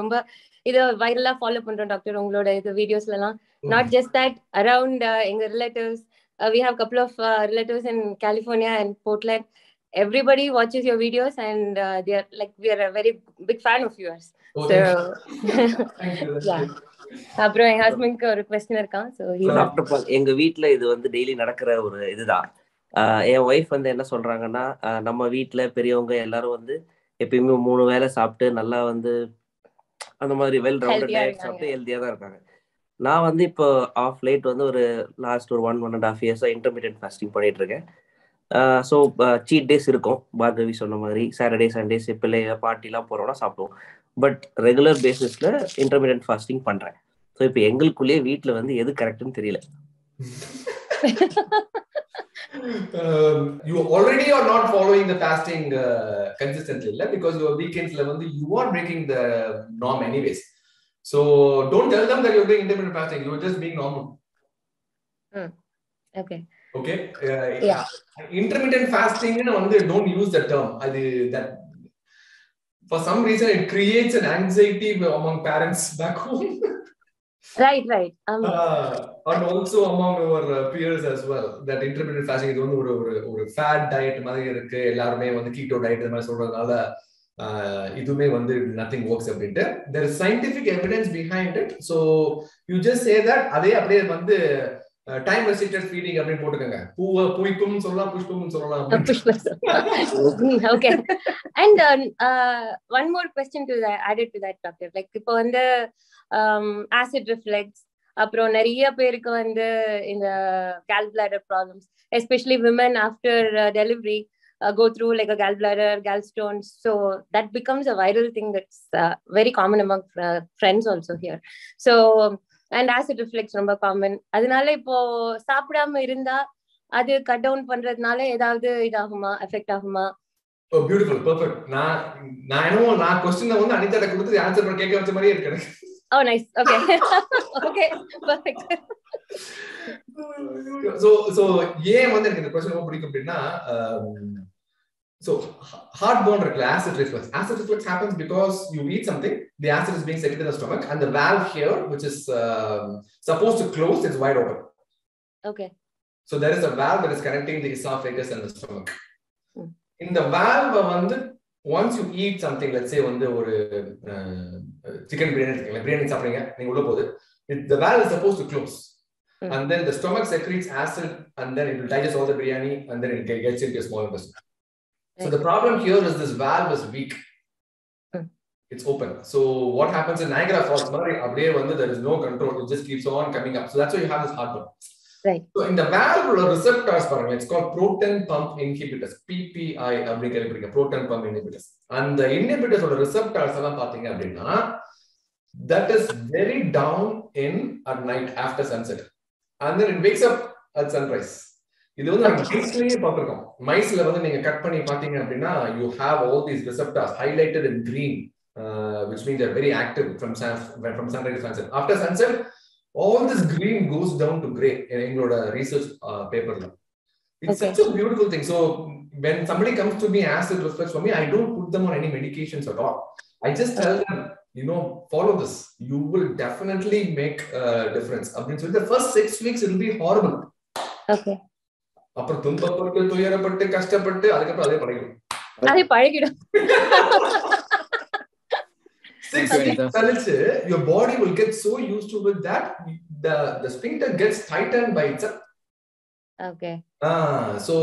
ரொம்ப இது வைரலா follow பண்றோம் doctor உங்களோட இது வீடியோஸ்ல எல்லாம் நாட் ஜஸ்ட் தட் அரவுண்ட் எங்க relatives we have couple of relatives in California and Portland everybody watches your videos and there like we are very big fan of yours Oh, so thank you. That's Yeah. அப்புறம் என் ஹஸ்பண்ட்க்கு ஒரு question இருக்கான். எங்க வீட்ல இது வந்து daily நடக்கிற ஒரு இதுதான். என் ஒய்ஃப் வந்து என்ன சொல்றாங்கன்னா நம்ம வீட்ல பெரியவங்க எல்லாரும் வந்து எப்பயுமே மூணு வேளை சாப்பிட்டு நல்லா வந்து அந்த மாதிரி வெல் ரவுண்டட் டயட். சாப்பிட்டு ஹெல்த்தியா தான் இருக்காங்க. நான் வந்து இப்போ ஆஃப் லைட் வந்து ஒரு லாஸ்ட் ஒரு ஒன் ஒன் அண்ட் ஹாஃப் இயர்ஸா இன்டர்மீடியட் ஃபாஸ்டிங் பண்ணிட்டு இருக்கேன். ஸோ சீட் டேஸ் இருக்கும் பார்கவி சொன்ன மாதிரி சாட்டர்டே சண்டேஸ் பிள்ளைங்க பார்ட்டிலாம் போறோம்னா சாப்பிடுவோம் பட் ரெகுலர் பேசிஸ்ல இன்டர்மீடியட் ஃபாஸ்டிங் பண்றேன் ஸோ இப்போ எங்களுக்குள்ளேயே வீட்டில் வந்து எது கரெக்ட்னு தெரியல um, you already are not following the fasting uh, consistently illa, because your weekends la வந்து you are breaking the norm anyways so don't tell them that you're doing intermittent fasting you're just being normal okay okay uh, Yeah. intermittent fasting னு வந்து don't use the term அது that for some reason it creates an anxiety among parents back home right right uh, and also among our uh, peers as well that intermittent fasting இது வந்து ஒரு ஒரு ஒரு fat diet மாதிரி இருக்கு எல்லாருமே வந்து கீட்டோ டயட் இந்த மாதிரி சொல்றதுனால uh, இதுவுமே வந்து நத்திங் ஒர்க்ஸ் அப்படின்ட்டு there is scientific evidence behind it so you just say that அதே அப்படியே வந்து டைம் ரெஸ்ட்ரிக்டட் ஃபீடிங் அப்படின்னு போட்டுக்கோங்க பூவை புய்க்கும் சொல்லலாம் புஷ்பம் சொல்லலாம் அப்படின்னு. okay and uh, uh, one more question to that added to that doctor like இப்போ வந்து um, acid reflux அப்புறம் நிறைய பேருக்கு வந்து இந்த gallbladder problems especially women after uh, delivery uh, go through like a gallbladder gallstones so that becomes a viral thing that's uh, very common among uh, friends also here so and acid reflux ரொம்ப common அதனால இப்போ சாப்பிடாம இருந்தா அது cut down பண்றதுனால ஏதாவது இதாகுமா? Effect ஆகுமா? ஓ beautiful perfect நான் நான் என்னமோ நான் கொஸ்டினை வந்து அனிதாட்ட கொடுத்து ஆன்சர் பண்ண கேட்க வச்ச மாதிரியே இருக்கு ஓ nice okay okay perfect so so ஏன் வந்து எனக்கு இந்த கொஸ்டின் ரொம்ப பிடிக்கும் அப்படின்னா so heart burn இருக்குல்ல acid reflux acid reflux happens because you eat something the acid is being secreted in the stomach and the valve here which is um, supposed to close is wide open okay so there is a valve that is connecting the esophagus and the stomach Hmm. இந்த valve வந்து once you eat something let's say வந்து ஒரு chicken biryani எடுத்துக்கீங்க biryani சாப்பிடுறீங்க நீங்க உள்ள போகுது it- the valve is supposed to close Hmm. and then the stomach secretes acid and then it will digest all the biryani and then it get- gets into your small intestine So the problem here is this valve is weak. Hmm. It's open. So what happens in Niagara Falls, there is no control. It just keeps on coming up. So that's why you have this heartburn. Right. So in the valvular receptors, it's called proton pump inhibitors, PPI, proton pump inhibitors. And the inhibitors or the receptors, that is very down in at night after sunset. And then it wakes up at sunrise. இது வந்து நம்ம மைஸ்லயே பார்த்திருக்கோம் மைஸ்ல வந்து நீங்க cut பண்ணி பாத்தீங்க அப்படின்னா you have all these receptors highlighted in green uh, which means they're very active from sun from sunrise to sunset after sunset all this green goes down to gray in எங்களோட research uh, paperல it's Okay. such a beautiful thing so when somebody comes to me acid reflux for me i don't put them on any medications at all i just tell them you know follow this you will definitely make a difference அப்படின்னு சொல்லி the first six weeks it will be horrible okay அப்புறம் துன்பப்பட்டு துயரப்பட்டு கஷ்டப்பட்டு அதுக்கப்புறம் அதே பழகிடும் அதே பழகிடும் Six Thank you, weeks Anita. கழிச்சு your body will get so used to with that the the sphincter gets tightened by itself okay Ah, so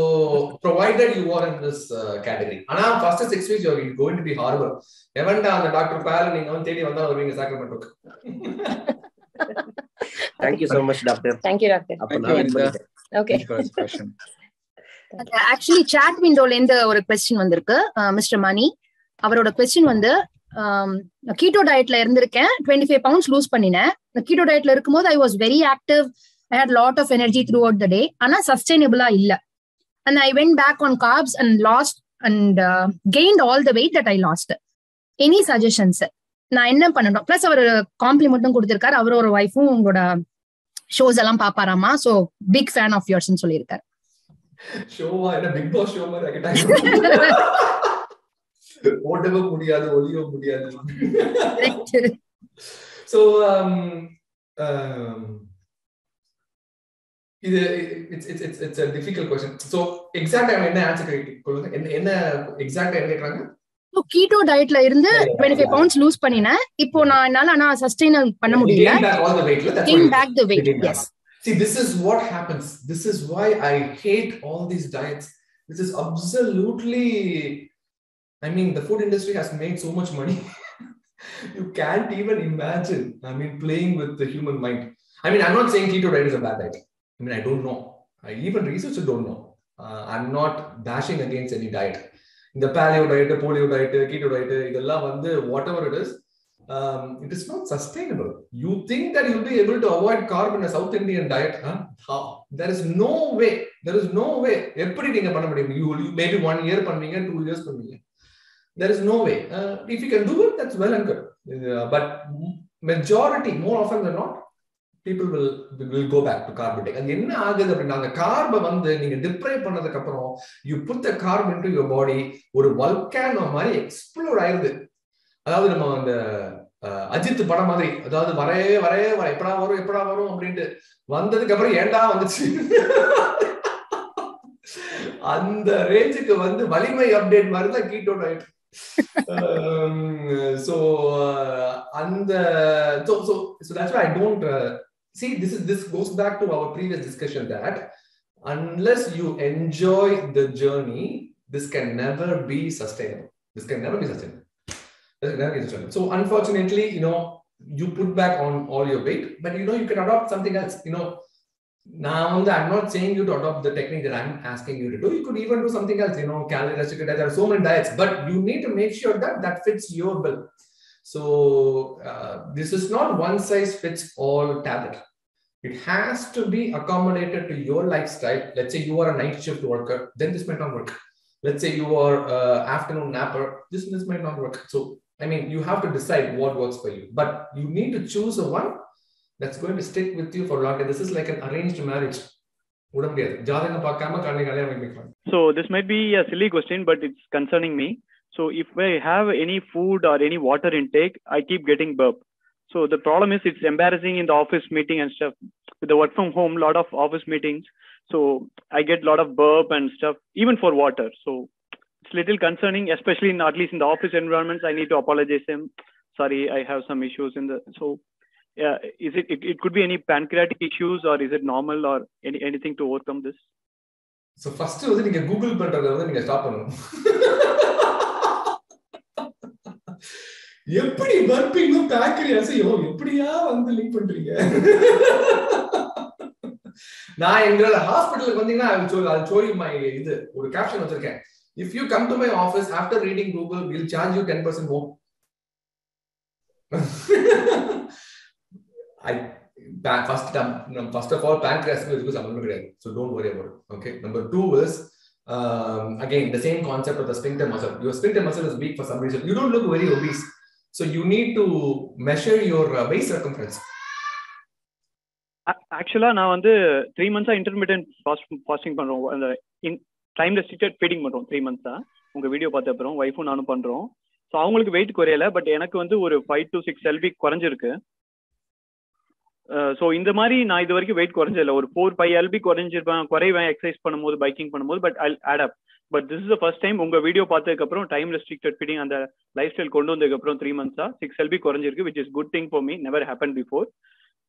provided you are in this uh, category. ஆனா first six weeks you're going to be horrible. எவன்டா அந்த doctor பேர் நீங்க வந்து தேடி வந்தா வருவீங்க சாக்ரமெண்டோக்கு thank you so much doctor thank you doctor அப்போ Thank நான் you, wait Anita. பண்ணிட்டேன். ஓகே. ஆக்சுவலி சாட் விண்டோல இருந்து ஒரு கொஸ்டின் வந்திருக்கு. மிஸ்டர் மணி அவரோட கொஸ்டின் வந்து கீட்டோ டயட்ல இருந்திருக்கேன். டுவெண்ட்டி ஃபைவ் பவுண்ட்ஸ் லூஸ் பண்ணினேன் கீட்டோ டயட்ல இருக்கும்போது I was very active I had lot of energy throughout the day ஆனா சஸ்டைனபிளா இல்ல. And I went back on carbs and lost and gained all the weight that I lost any suggestions நான் என்ன பண்ணணும்? Plus அவர் காம்ப்ளிமெண்ட்டும் கொடுத்திருக்காரு. அவரோட ஒய்ஃபும் உங்களோட ஷோஸ் எல்லாம் பாப்பாராமா? சோ பிக் ஃபேன் ஆஃப் யோர்ஸ்னு சொல்லியிருக்காரு. ஷோவா என்ன பிக் பாஸ் ஷோ மாதிரி ஓட்டவும் முடியாது ஒளியவும் முடியாது. ஸோ இது it's it's it's it's difficult question so எக்ஸாக்டா என்ன ஆன்சர் கொடுங்க என்ன என்ன எக்ஸாக்டா என்ன கேட்கறாங்க? கீட்டோ டயட்ல இருந்து டுவெண்ட்டி ஃபைவ் பவுண்ட்ஸ் லூஸ் பண்ணினேன் இப்போ நான் என்னால ஆனா சஸ்டைன் பண்ண முடியல Gain back all the weight, that's Gain what it back is. the weight, Gain back. yes. See, this is what happens. This is why I hate all these diets. This is absolutely. I mean, the food industry has made so much money. you can't even imagine. I mean, playing with the human mind. I mean, I'm not saying keto diet is a bad diet. I mean, I don't know. I even researchers don't know. Uh, I'm not bashing against any diet. இந்த paleo diet, polio diet, keto diet, இதெல்லாம் வந்து whatever it is, um, it is not sustainable. You think that you'll be able to avoid carb in a South Indian diet? Huh? How? There is no way. There is no way. எப்படி நீங்க பண்ண முடியும்? You, you maybe one year பண்ணுவீங்க, two years பண்ணுவீங்க. There is no way. Uh, if you can do it, that's well and good. Uh, but majority, more often people will will go back to back அது என்ன ஆகுது அப்படின்னா அந்த கார்பை வந்து நீங்க deprive பண்ணதுக்கு அப்புறம் you put the carbon into your body ஒரு வல்கானோ மாதிரி எக்ஸ்ப்ளோர் ஆயிருது. அதாவது நம்ம அந்த அஜித் படம் மாதிரி அதாவது வரவே வரே வர எப்படா வரும் எப்படா வரும் அப்படின்ட்டு வந்ததுக்கு அப்புறம் ஏன்டா வந்துச்சு? அந்த ரேஞ்சுக்கு வந்து வலிமை அப்டேட் மாதிரி தான் கீட்டோ டயட் um, so அந்த so uh, so so I don't see this is this goes back to our previous discussion that unless you enjoy the journey, this can never be sustainable. This can never be sustainable. Never be sustainable. So unfortunately, you know, you put back on all your weight, but you know you can adopt something else. You know, now I'm not saying you to adopt the technique that I'm asking you to do. You could even do something else. You know, calorie restricted diet. There are so many diets, but you need to make sure that that fits your bill. So uh, this is not one size fits all tablet. It has to be accommodated to your lifestyle. Let's say you are a night shift worker, then this might not work. Let's say you are uh, afternoon napper, this, this might not work. So, I mean, you have to decide what works for you, but you need to choose a one that's going to stick with you for longer. This is like an arranged marriage. So this might be a silly question, but it's concerning me. So if I have any food or any water intake, I keep getting burp. So the problem is it's embarrassing in the office meeting and stuff. With the work from home, lot of office meetings. So I get lot of burp and stuff, even for water. So it's little concerning, especially in at least in the office environments. I need to apologize him. Sorry, I have some issues in the so. Yeah, is it, it? It could be any pancreatic issues, or is it normal, or any anything to overcome this? So first வந்து நீங்க Google பண்றதை வந்து நீங்க stop பண்ணணும் எப்படி பர்பிங்கும் பேக்கரியாசையும் எப்படியா வந்து link பண்றீங்க? நான் எங்களோட ஹாஸ்பிட்டலுக்கு வந்தீங்கன்னா சோரி மை இது ஒரு கேப்ஷன் வச்சிருக்கேன். If you come to my office after reading Google will charge you ten percent home I pa- first um, சம்பந்தம் கிடையாது. So don't okay number it. Okay? Um, again, the same concept of the sphincter muscle. Your sphincter muscle is weak for some reason. You don't look very obese. So you need to measure your uh, waist circumference. ஆக்சுவலாக நான் வந்து three மந்த்ஸாக intermittent fast fasting பண்ணுறோம் அந்த time restricted feeding பண்ணுறோம் three மந்த்ஸாக உங்கள் video பார்த்த அப்புறம் ஒய்ஃபும் நானும் பண்ணுறோம் ஸோ அவங்களுக்கு வெயிட் குறையல பட் எனக்கு வந்து ஒரு ஃபைவ் டு சிக்ஸ் எல்பி குறைஞ்சிருக்கு Uh, ஸோ இந்த மாதிரி நான் இது வரைக்கும் வெயிட் குறைஞ்சதில்ல. ஒரு ஃபோர் ஃபைவ் எல்பி குறைஞ்சிருப்பேன் குறைவேன் எக்ஸசைஸ் பண்ணும்போது பைக்கிங் பண்ணும்போது but I adapt but this is the first time உங்க வீடியோ பார்த்ததுக்கப்புறம் டைம் ரெஸ்ட்ரிக்டட் ஃபிட்டிங் அந்த லைஃப் ஸ்டைல் கொண்டு வந்ததுக்கப்புறம் த்ரீ மந்த்ஸா சிக்ஸ் எல்பி குறைஞ்சிருக்கு which is good thing for me never happen before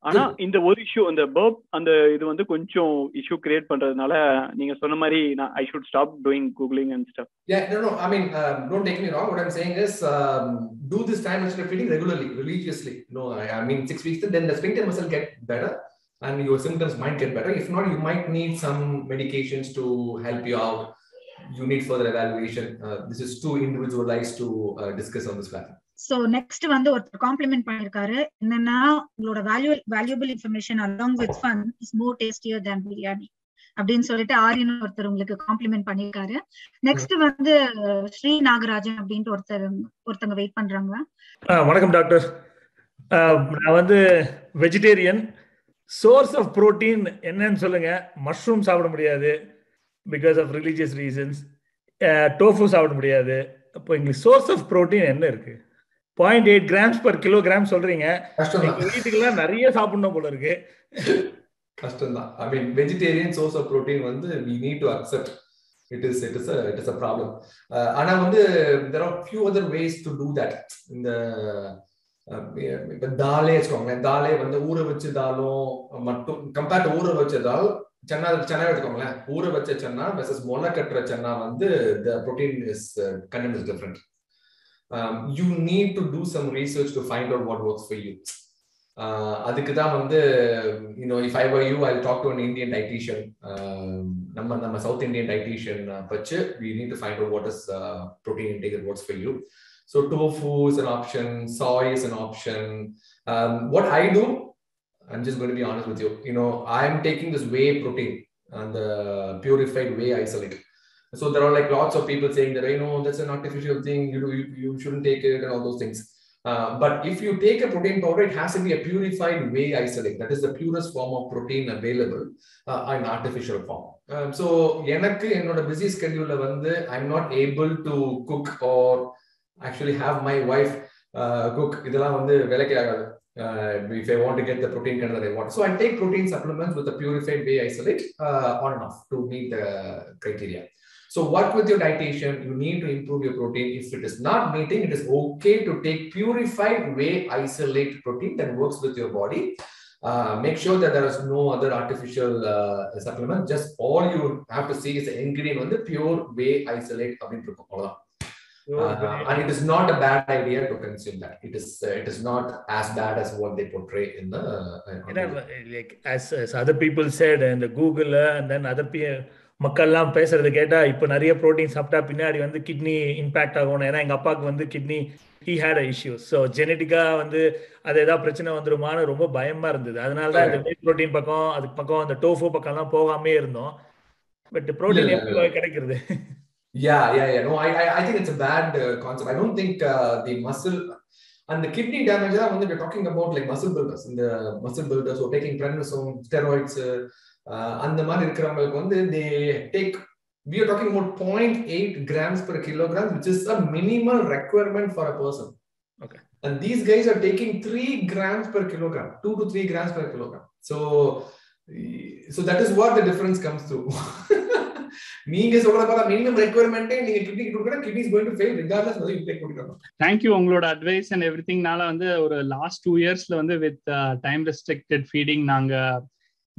ஆனா இந்த ஒரு இஷ்யூ அந்த பர்ப் அந்த இது வந்து கொஞ்சம் இஷ்யூ கிரியேட் பண்றதுனால நீங்க சொன்ன மாதிரி நான் I should stop doing googling and stuff yeah no no i mean um, don't take me wrong what i'm saying is um, do this time restricted feeding regularly religiously no I, I mean six weeks then the sphincter muscle get better and your symptoms might get better if not you might need some medications to help you out you need further evaluation uh, this is too individualized to uh, discuss on this platform சோ next வந்து ஒருத்தர் compliment பண்ணிருக்காரு. என்னன்னா உங்களோட value valuable information along with fun is more tastier than biryani அப்படின்னு சொல்லிட்டு ஆரியன் ஒருத்தர் உங்களுக்கு காம்ப்ளிமெண்ட் பண்ணிருக்காரு. நெக்ஸ்ட் வந்து ஸ்ரீ நாகராஜன் அப்படின்ட்டு ஒருத்தர் ஒருத்தங்க வெயிட் பண்றாங்க. வணக்கம் டாக்டர். நான் வந்து வெஜிடேரியன் சோர்ஸ் ஆஃப் ப்ரோட்டீன் என்னன்னு சொல்லுங்க. மஷ்ரூம் சாப்பிட முடியாது. Because of religious reasons tofu சாப்பிட முடியாது. அப்போ எங்களுக்கு சோர்ஸ் ஆஃப் ப்ரோட்டீன் என்ன இருக்கு? Point eight grams per kilogram சொல்றீங்க. எங்க வீட்டுக்கெல்லாம் நிறைய சாப்பிடணும் போல இருக்கு. கஷ்டம் தான் I mean vegetarian source of protein வந்து we need to accept it is it is it is a problem ஆனா வந்து there are few other ways to do that இந்த இப்ப தாலே வச்சுக்கோங்களேன். தாலே வந்து ஊற வச்சு தாலும் மட்டும் கம்பேர்ட் டு ஊற வச்ச தால் சென்னா சென்னா எடுத்துக்கோங்களேன். ஊற வச்ச சென்னா வெர்சஸ் முளை கட்டுற சென்னா வந்து the protein is content is different you need to do some research to find out what works for you அதுக்கு தான் வந்து you know if I were you I talk to an Indian dietitian நம்ம நம்ம south Indian dietitian வச்சு we need to find out what is protein intake that works for you So tofu is an option, soy is an option. Um, what I do, I'm just going to be honest with you. You know, I'm taking this whey protein and the purified whey isolate. So there are like lots of people saying that, you know, that's an artificial thing, you, you, you shouldn't take it and all those things. Uh, but if you take a protein powder, it has to be a purified whey isolate. That is the purest form of protein available uh, in artificial form. Um, so, I'm busy schedule, I'm not able to cook or actually have my wife uh, cook. Uh, if I want to get the protein content that I want. So I take protein supplements with a purified whey isolate uh, on and off to meet the criteria. So work with your dietitian. You need to improve your protein. If it is not meeting, it is okay to take purified whey isolate protein that works with your body. Uh, make sure that there is no other artificial uh, supplement. Just all you have to see is the ingredient on the pure whey isolate. Uh, and it is not a bad idea to consume that. It is uh, it is not as bad as what they portray in the. Uh, like as, as other people said and the Google and then other people. மக்கள்லாம் பேசுறது கேட்டா இப்போ நிறைய protein சாப்பிட்டா பின்னாடி வந்து kidney impact ஆகும் ஏன்னா எங்க அப்பாவுக்கு வந்து kidney he had issues so ஜெனட்டிக்கா வந்து அது ஏதாவது பிரச்சனை வந்துருமான்னு ரொம்ப பயமா இருந்தது அதனால தான் இந்த ப்ரோட்டீன் பக்கம் அதுக்கு பக்கம் அந்த டோஃபு பக்கம்லாம் போகாமே இருந்தோம் பட் ப்ரோட்டீன் எப்படி கிடைக்கிறது Yeah, yeah, yeah. No, I, I, I think it's a bad uh, concept. I don't think uh, the muscle and the kidney damage. When we're talking about like muscle builders, in the muscle builders are taking prednisone, steroids, uh, and the man they take. We are talking about 0.8 grams per kilogram, which is a minimal requirement for a person. Okay. And these guys are taking three grams per kilogram, two to three grams per kilogram. So, so that is what the difference comes through. நீங்க சொல்றத பார்த்தா minimum ரெக்யர்மெண்ட்டே நீங்க கிட்னிக்கு கொடுக்கற kidney is going to fail regardless whether you take கொடுக்கணும் thank you உங்களோட advice and எவ்ரிதிங்னால வந்து ஒரு லாஸ்ட் டூ இயர்ஸ்ல வந்து வித் டைம் ரெஸ்ட்ரிக்டட் ஃபீடிங் நாங்க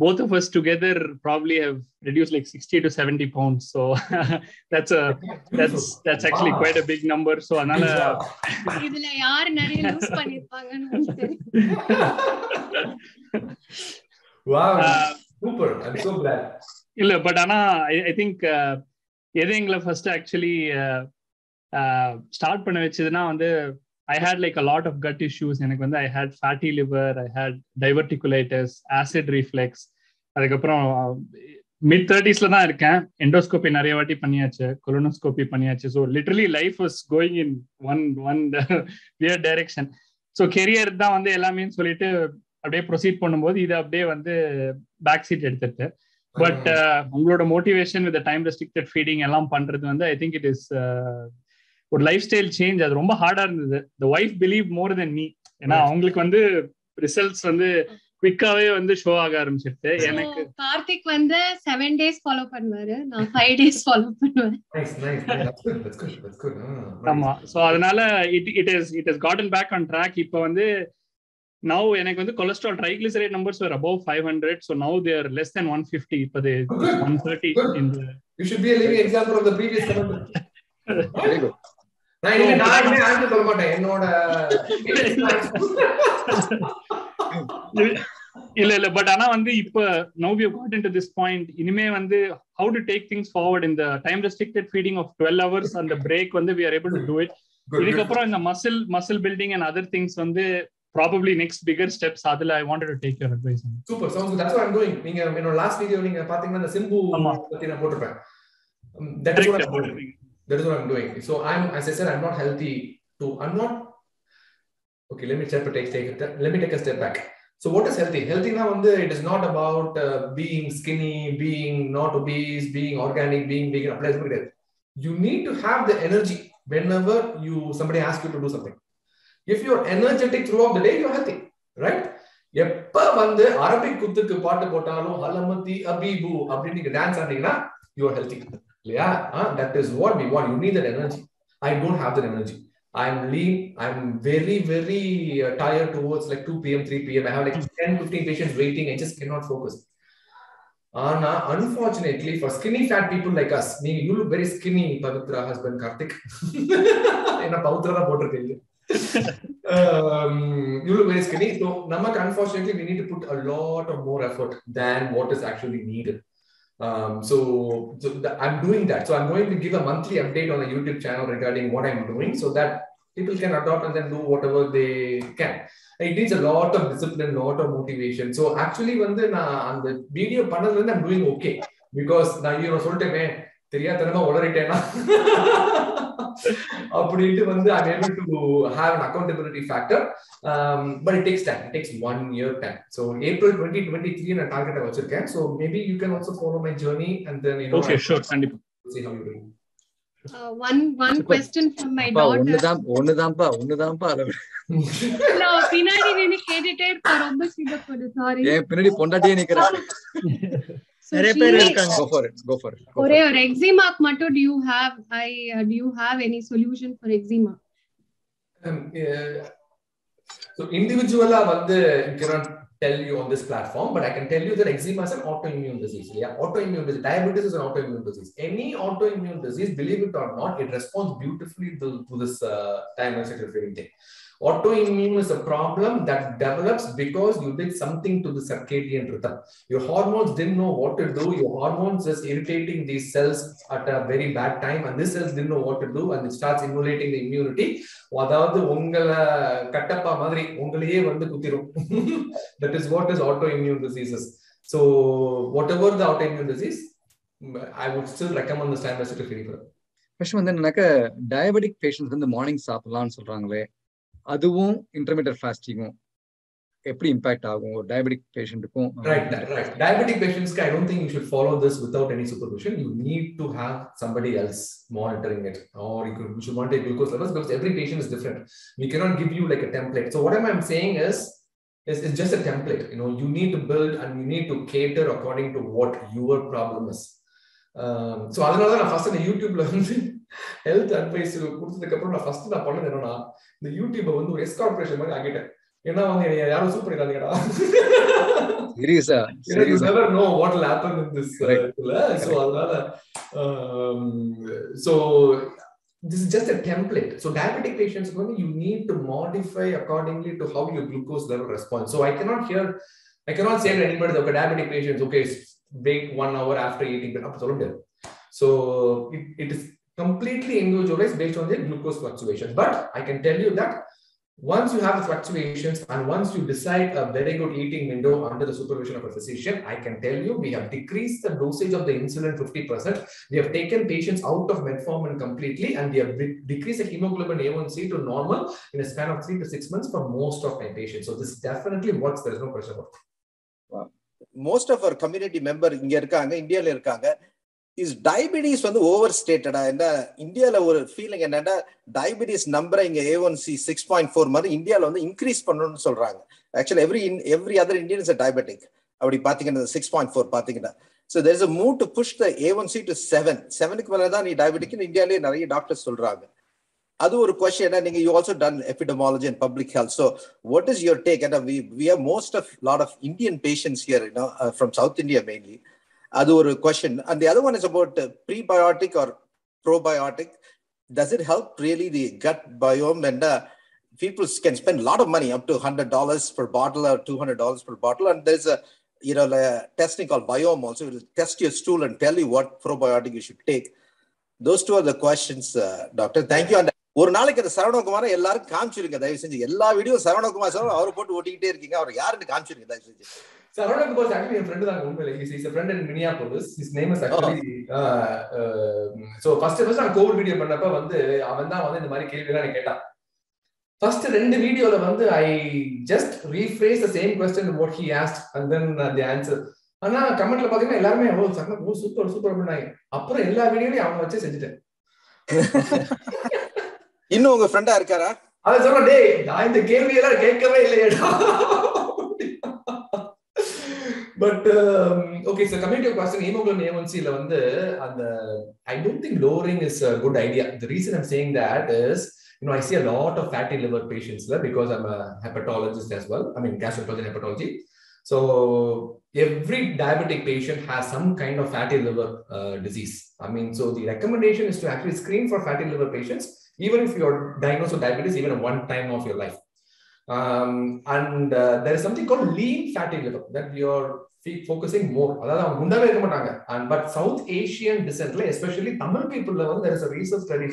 both of us together probably have reduced like 60 to 70 pounds so that's a that's that's actually quite a big number so அதனால இதுல யார் நிறைய லூஸ் பண்ணிருப்பாங்கன்னு wow super i'm so glad இல்ல but ஆனா I think எது எங்களை ஃபர்ஸ்ட் ஆக்சுவலி ஸ்டார்ட் பண்ண வச்சதுன்னா வந்து I had like a lot of gut issues எனக்கு வந்து I had fatty liver I had diverticulitis acid reflux அதுக்கப்புறம் மிட் தேர்ட்டிஸ்ல தான் இருக்கேன். எண்டோஸ்கோபி நிறைய வாட்டி பண்ணியாச்சு. கொலோனோஸ்கோபி பண்ணியாச்சு. So literally life was going in one one weird direction so career தான் வந்து எல்லாமே சொல்லிட்டு அப்படியே ப்ரொசீட் பண்ணும்போது இது அப்படியே வந்து பேக் சீட் எடுத்துட்டு பட் உங்களோட motivation with time restricted feeding எல்லாம் பண்றது வந்து ஐ திங்க் இட் இஸ் ஒரு லைஃப் ஸ்டைல் சேஞ்ச் அது ரொம்ப ஹார்டா இருந்தது. The wife believe more then me ஏன்னா அவங்களுக்கு வந்து ரிசல்ட்ஸ் வந்து குவிக்காவே வந்து ஷோ ஆக ஆரம்பிச்சிருச்சு. எனக்கு கார்த்திக் வந்து செவன் டேஸ் ஃபாலோ பண்ணுவாரு. நான் ஃபைவ் டேஸ் ஃபாலோ பண்ணுவேன். ஆமா. சோ அதனால it it is it is gotten back on track இப்போ வந்து now எனக்கு வந்து cholesterol triglyceride numbers were above 500 so now they are less than 150 இப்போ they 130 in the you should be a living example நான் answer சொல்ல மாட்டேன். என்னோட இல்ல இல்ல பட் ஆனா வந்து இப்ப no we got into this point இனிமே வந்து how to take things forward இந்த time restricted feeding of twelve hours அந்த பிரேக் வந்து we are able to do it இதுக்கப்புறம் இந்த muscle muscle building and other things வந்து probably next bigger steps. அதுல to take your advice on super sounds good. That's what i'm doing. நீங்க என்னோட last video நீங்க பாத்தீங்கன்னா அந்த சிம்பு பத்தி நான் that is what I'm doing. that is what i'm doing so i'm as i said i'm not healthy to i'm not okay let me step take take let me take a step back So what is healthy? Healthy now it is not about uh, being skinny, being not obese, being organic, being vegan. applies to it. You need to have the energy whenever you somebody asks you to do something. If you're energetic throughout the day, you're healthy, right? எப்ப வந்து Arabic குத்துக்கு பாட்டு போட்டாலும் ஹலமதி அபீபு அப்படின்னு நீங்க dance ஆனீங்கன்னா you are healthy yeah, that is what we want. You need that energy. I don't have that energy. I'm lean. I'm very, very uh, tired towards like 2 p.m., 3 p.m. I have like 10, 15 patients waiting. I just cannot focus. Anna, unfortunately, for skinny fat people like us, you look very skinny, Pavitra, husband, Karthik. um, you look very skinny. So, Namak, unfortunately, we need to put a lot of more effort than what is actually needed. Um, so, so the, I'm doing that. So I'm going to give a monthly update on the YouTube channel regarding what I'm doing so that people can adopt and then do whatever they can. It needs a lot of discipline, lot of motivation. So actually, when the video panel, I'm doing okay because now you know, தெரியாதனமா உளறிட்டேன்னா அப்படின்ட்டு வந்து I'm able to have an accountability factor um, but it takes time it takes one year time so April 2023 நான் டார்கெட்டை வச்சிருக்கேன் so maybe you can also follow my journey and then you know Okay, I- sure, கண்டிப்பா. see how you do Uh, one one question from my அப்பா daughter. ஒண்ணுதான் ஒண்ணுதான்ப்பா ஒண்ணுதான்ப்பா அதை விட. இல்ல, பின்னாடி நின்னு கேட்டுட்டே இருக்கா ரொம்ப சிதப்படுது சாரி என் பின்னாடி பொண்டாட்டியே நிக்கிறா நிறைய பேர் இருக்காங்க go for it go for it go for ஒரே it. ஒரு எக்ஸிமாக்கு மட்டும் do you have I uh, do you have any solution for eczema Um, uh, so individual வந்து you cannot tell you on this platform, but I can tell you that eczema is an autoimmune disease. Yeah, autoimmune disease. Diabetes is an autoimmune disease. Any autoimmune disease, believe it or not, it responds beautifully to, to this uh, time restricted thing. Autoimmune is a problem that develops because you did something to the circadian rhythm. Your hormones didn't know what to do. Your hormones is irritating these cells at a very bad time, and these cells didn't know what to do, and it starts emulating the immunity. அதாவது உங்களை கட்டப்பா மாதிரி உங்களையே வந்து குத்திரும் that is what is autoimmune diseases so whatever the autoimmune disease I would still recommend the standard fever question வந்து என்னன்னாக்க diabetic patients வந்து morning சாப்பிடலாம்னு சொல்றாங்களே அதுவும் இன்டர்மீடியட் ஃபாஸ்டிங்கும் எப்படி இம்பாக்ட் ஆகும் ஒரு டயபெட்டிக் பேஷண்ட்டுக்கும் Right, right. Diabetic patients, I don't think you should follow this without any supervision. You need to have somebody else monitoring it, or you, could, you should monitor glucose levels because every patient is different. We cannot give you like a template. So what am I saying is, is it's just a template. You know, you need to build and you need to cater according to what your problem is. Um, so அதனால தான் நான் first இந்த யூடியூப்ல வந்து health advice கொடுத்ததுக்கு அப்புறம் நான் first நான் பண்ணது என்னன்னா இந்த யூடியூபை வந்து ஒரு எஸ் கார்பரேஷன் மாதிரி ஆக்கிட்டேன் ஏன்னா வந்து என்னைய யாரும் சூப்பர் பண்ணிடாதீங்கடா சீரியஸா you know, you சீரியஸா never know what will happen in this uh, Correct. இதுல. so அதனால um, so this is just a template so diabetic patients வந்து you need to modify accordingly to how your glucose level responds so i cannot hear i cannot say to anybody okay diabetic patients okay wait one hour after eating அப்படி சொல்ல முடியாது so it, it is completely individualized based on their glucose fluctuations but i can tell you that once you have the fluctuations and once you decide a very good eating window under the supervision of a physician, I can tell you we have decreased the dosage of the insulin 50%. We have taken patients out of metformin completely and we have de- decreased the hemoglobin A1C to normal in a span of three to six months for most of my patients. So this definitely works. There is no question about it. Most of our community member இங்க இருக்காங்க இந்தியால இருக்காங்க is diabetes வந்து over ஸ்டேட்டடா என்ன இந்தியால ஒரு feeling என்னன்னா டயபிட்டிஸ் நம்பரை இங்க A one C six point four மாதிரி இந்தியால வந்து இன்க்ரீஸ் பண்ணணும்னு சொல்றாங்க. Actually every every other Indian is diabetic அப்படி பாத்தீங்கன்னா சிக்ஸ் பாயிண்ட் ஃபோர் பாத்தீங்கன்னா. So there is a move to push the A one C to seven செவனுக்கு மேலே தான் நீ டயபெட்டிக்னு இந்தியாலேயே நிறைய டாக்டர்ஸ் சொல்றாங்க. அது ஒரு கொஸ்டின் நீங்க you also done epidemiology and public health so what is your take and we we have most of lot of Indian patients here from south India mainly அது ஒரு question and the other one is about prebiotic or probiotic does it help really the gut biome and uh, people can spend a lot of money up to $100 per bottle or $200 per bottle and there's a you know a testing called biome also it will test your stool and tell you what probiotic you should take those two are the questions uh, doctor thank you and ஒரு நாளைக்கு அந்த சரவணகுமார எல்லாரும் காமிச்சிருங்க தயவு செஞ்சு எல்லா video Saravanakumar sir அவரை போட்டு ஓட்டிக்கிட்டே இருக்கீங்க. அவர் யாருன்னு காமிச்சிருங்க தயவு செஞ்சு தான் உண்மையில. His name is actually uh, uh, so first first நான் கோவிட் வீடியோ பண்ணப்ப வந்து அவன் தான் வந்து இந்த மாதிரி கேள்வி எல்லாம் கேட்டான். ஃபர்ஸ்ட் ரெண்டு வீடியோல வந்து I just rephrase the same question what he asked and then the answer ஆனா கமெண்ட்ல பாத்தீங்கன்னா எல்லாருமே ஓ சரண் ஓ சூப்பர் சூப்பர் அப்படின்னாங்க அப்புறம் எல்லா வீடியோலையும் அவங்க வச்சு செஞ்சுட்டேன். இன்னும் உங்க ஃப்ரெண்டா இருக்காரா அதை சொல்றேன் டேய் நான் இந்த கேள்வி எல்லாம் கேட்கவே இல்லையேடா but okay sir coming to question haemoglobin ஏஒன்சில வந்து அந்த I don't think lowering is a good idea the reason I'm saying that is you know, I see a lot of fatty liver patients there because I'm a hepatologist as well. I mean, gastroenterology and hepatology. So every diabetic patient has some kind of fatty liver uh, disease. I mean, so the recommendation is to actually screen for fatty liver patients, even if you're diagnosed with diabetes, even at one time of your life. Um, and uh, there is something called lean fatty liver that you're focusing more. அதாவது அவங்க குண்டாவே இருக்க மாட்டாங்க and but South Asian descentல especially Tamil people வந்து there is a research study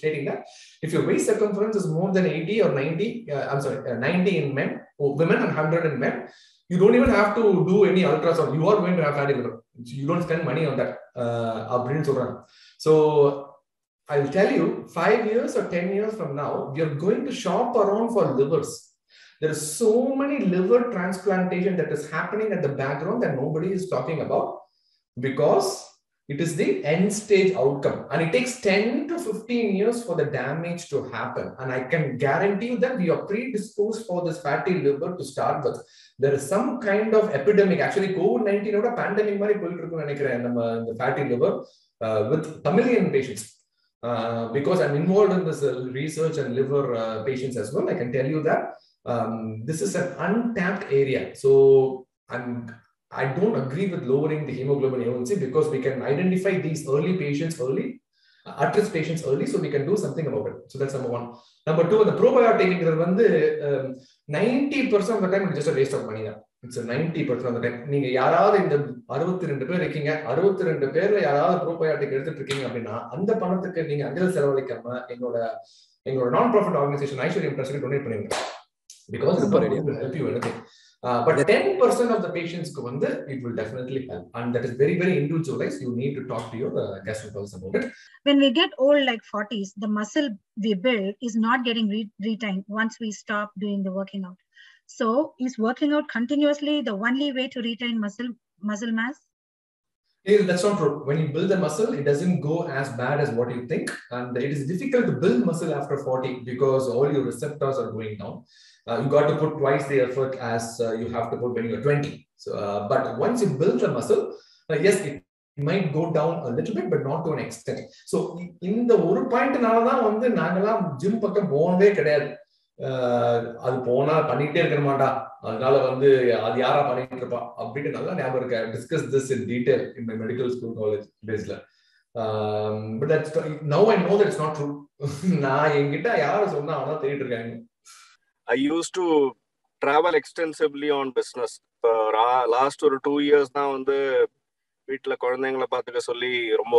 stating that if your waist circumference is more than 80 or 90 uh, I'm sorry uh, 90 in men or women and 100 in men you don't even have to do any ultrasound you are going to have fatty liver you don't spend money on that uh, அப்படின்னு சொல்றாங்க so I'll tell you, five years or 10 years from now, we are going to shop around for livers. There is so many liver transplantation that is happening at the background that nobody is talking about because it is the end stage outcome. And it takes 10 to 15 years for the damage to happen. And I can guarantee you that we are predisposed for this fatty liver to start with. There is some kind of epidemic. Actually, COVID-19 pandemic மாதிரி போயிட்டு இருக்குன்னு நினைக்கிறேன் நம்ம இந்த fatty liver uh, with Tamilian patients. uh, because I'm involved in this uh, research and liver uh, patients as well, I can tell you that um, this is an untapped area. So I'm, I don't agree with lowering the hemoglobin A1C because we can identify these early patients early, uh, at risk patients early, so we can do something about it. So that's number one. Number two, the probiotic, 90% um, of the time, it's just a waste of money. Now. It's ninety percent of the time நீங்க யாராவது இந்த அறுபத்தி ரெண்டு பேர் இருக்கீங்க அறுபத்தி ரெண்டு பேர்ல யாராவது ப்ரோபயோட்டிக் எடுத்துட்டு இருக்கீங்க அப்படின்னா அந்த பணத்துக்கு நீங்க அஞ்சல் செலவழிக்காம எங்களோட எங்களோட non profit organisation Aishwaryam trust donate பண்ணுவீங்க because help you Uh, 10% of the patients go under, it will definitely help. And that is very, very individualized. You need to talk to your uh, gastroenterologist about it. When we get old, like 40s, the muscle we build is not getting re- retained once we stop doing the working out. So, is working out continuously the only way to retain muscle muscle mass? Yeah, that's not true. When you build the muscle, it doesn't go as bad as what you think. And it is difficult to build muscle after 40 because all your receptors are going down. Uh, you got to put twice the effort as uh, you have to put when you're 20. So, uh, but once you build the muscle, yes, it might go down a little bit, but not to an extent. So, இந்த ஒரு பாயிண்ட்னால தான் வந்து நாங்கெல்லாம் gym பக்கம் போனதே கிடையாது அது போனா பண்ணிட்டே இருக்க மாட்டா. அதனால வந்து அது யாரா பண்ணிட்டு இருப்பா அப்படின்னு நல்லா ஞாபகம் இருக்கு. Discuss this in detail in my medical school college டேஸ்ல but that's now I know that's not true நான் என்கிட்ட யாரும் சொன்னா அவனா தேடிட்டு இருக்காங்க. I use to travel extensively on business இப்போ லாஸ்ட் ஒரு டூ இயர்ஸ் தான் வந்து வீட்டில் குழந்தைங்களை பார்த்துக்க சொல்லி ரொம்ப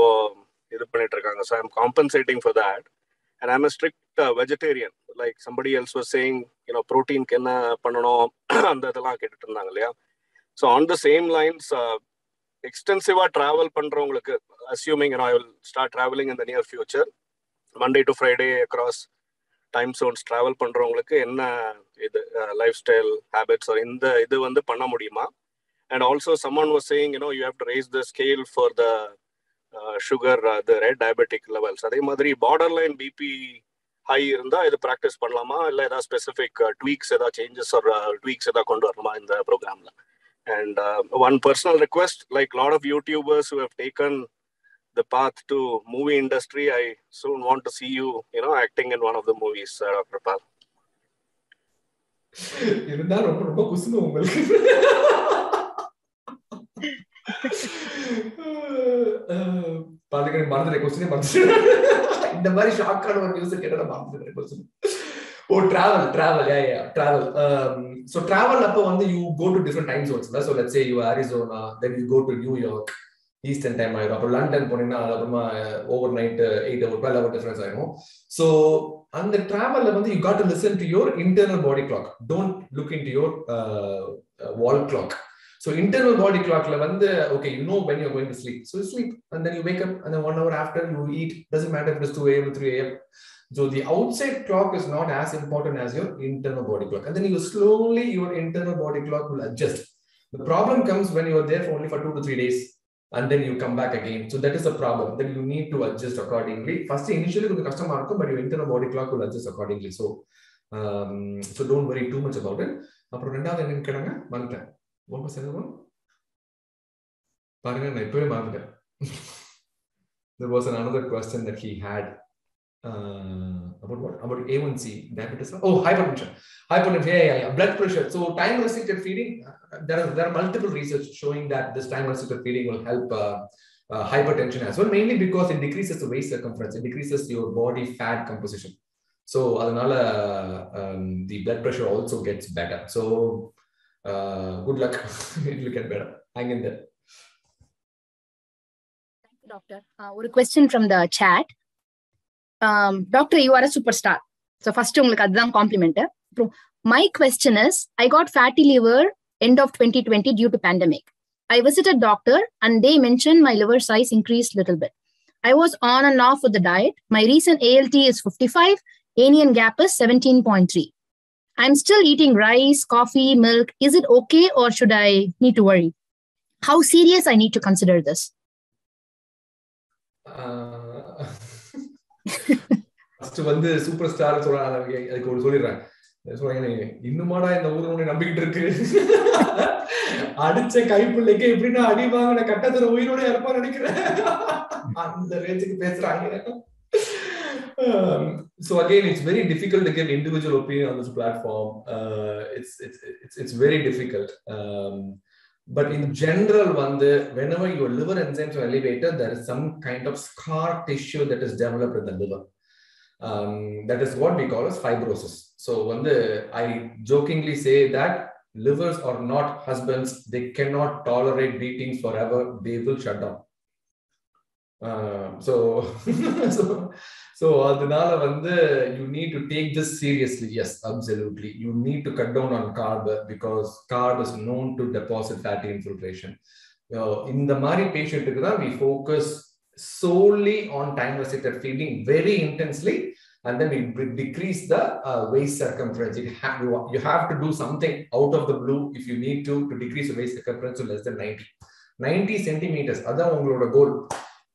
இது பண்ணிட்டு இருக்காங்க. So I'm compensating for that and I'm strict vegetarian like somebody else was saying you know ப்ரோட்டீனுக்கு என்ன பண்ணணும் அந்த இதெல்லாம் கேட்டுட்டு இருந்தாங்க இல்லையா? So on the same lines எக்ஸ்டென்சிவாக travel பண்ணுறவங்களுக்கு assuming I will start travelling in the near future Monday to Friday across time zones travel பண்றவங்களுக்கு என்ன இது லைஃப் ஸ்டைல் ஹேபிட்ஸ் இந்த இது வந்து பண்ண முடியுமா? And also someone was saying you know you have to raise the scale for the sugar அது red diabetic levels அதே மாதிரி பார்டர் லைன் பிபி ஹை இருந்தா இது ப்ராக்டிஸ் பண்ணலாமா? இல்லை ஏதாவது ஸ்பெசிஃபிக் ட்வீக்ஸ் uh, ஏதாவது சேஞ்சஸ் ஒரு ட்வீக்ஸ் ஏதாவது கொண்டு வரணுமா இந்த ப்ரோக்ராம்ல and one personal request like lot of YouTubers who have taken the path to movie industry i soon want to see you you know acting in one of the movies uh, dr. Pal இருந்தா ரொம்ப ரொம்ப குசுங்க உங்களுக்கு. பாத்துக்க மறந்துடுறேன் கொஸ்டினே மறந்துடுறேன் இந்த மாதிரி ஷாக்கான ஒரு news கேட்டா மறந்துடுறேன் question oh travel travel a travel so travel அப்போ வந்து you go to different time zones so let's say you Arizona then you go to New York eastern time ஆயிடும். அப்புறம் லண்டன் போனீங்கன்னா அதுக்கப்புறமா overnight eight hour twelve hour difference ஆயிடும் so அந்த டிராவல்ல வந்து you got to listen to your internal body clock don't look into your wall clock so internal பாடி கிளாக்ல வந்து okay you know when you going to sleep so sleep and then you wake up and one hour after you eat doesn't matter it is two AM three AM So the outside clock is not as important as your internal body clock. And then you slowly, your internal body clock will adjust. The problem comes when you are there for only for two to three days and then you come back again. So that is the problem. Then you need to adjust accordingly. First, initially, கொஞ்சம் கஷ்டமா இருக்கும், but your internal body clock will adjust accordingly. So, um, so don't worry too much about it. அப்புறம் ரெண்டாவது என்ன கேட்டாங்க மறந்துட்டேன் what was the other one? பாருங்க நான் இப்பவே மறந்துட்டேன் there was another question that he had uh, about what about A1C diabetes oh hypertension hypertension yeah, yeah, yeah. blood pressure so time restricted feeding uh, there are there are multiple research showing that this time restricted feeding will help uh, uh, hypertension as well mainly because it decreases the waist circumference it decreases your body fat composition so அதனால um, the blood pressure also gets better so uh, good luck it will get better hang in there doctor ஒரு question from the chat doctor you are a superstar so first உங்களுக்கு அதுதான் complement அப்புறம் my question is I got fatty liver end of twenty twenty due to pandemic I visited doctor and they mention my liver size increase little bit I was on and off with the diet. My recent ALT is 55, Anion gap is 17.3. I'm still eating rice, coffee, milk. Is it okay or should I need to worry? How serious I need to consider this? Uh, first வந்து super star சொல்றாங்க அதுக்கு ஒரு சொல்லிடுறேன் சொல்றாங்க இன்னுமாடா இந்த ஊர் உன்னை நம்பிக்கிட்டு இருக்கு அடிச்ச கைப்பிள்ளைக்கு எப்படின்னா அடி வாங்கின கட்டத்துல உயிரோட இருப்பான்னு நினைக்கிறேன் அந்த ரேஞ்சுக்கு பேசுறாங்க um, so again, it's very difficult to give individual opinion on this platform. Uh, it's, it's, it's, it's very difficult. Um, but in general, the, whenever your liver enzymes are elevated, there is some kind of scar tissue that is developed in the liver. Um, that is what we call as fibrosis. So when the, I jokingly say that livers are not husbands, they cannot tolerate beatings forever, they will shut down. Uh, so, so so அதனால வந்து you need to take this seriously yes absolutely you need to cut down on carb because carb is known to deposit fatty infiltration uh, இந்த மாதிரி பேஷண்ட்டுக்கு தான் we focus solely on time restricted feeding very intensely and then we decrease the uh, waist circumference it ha you, you have to do something out of the blue if you need to to decrease the waist circumference to less than 90 90 centimeters அதான் உங்களோட கோல்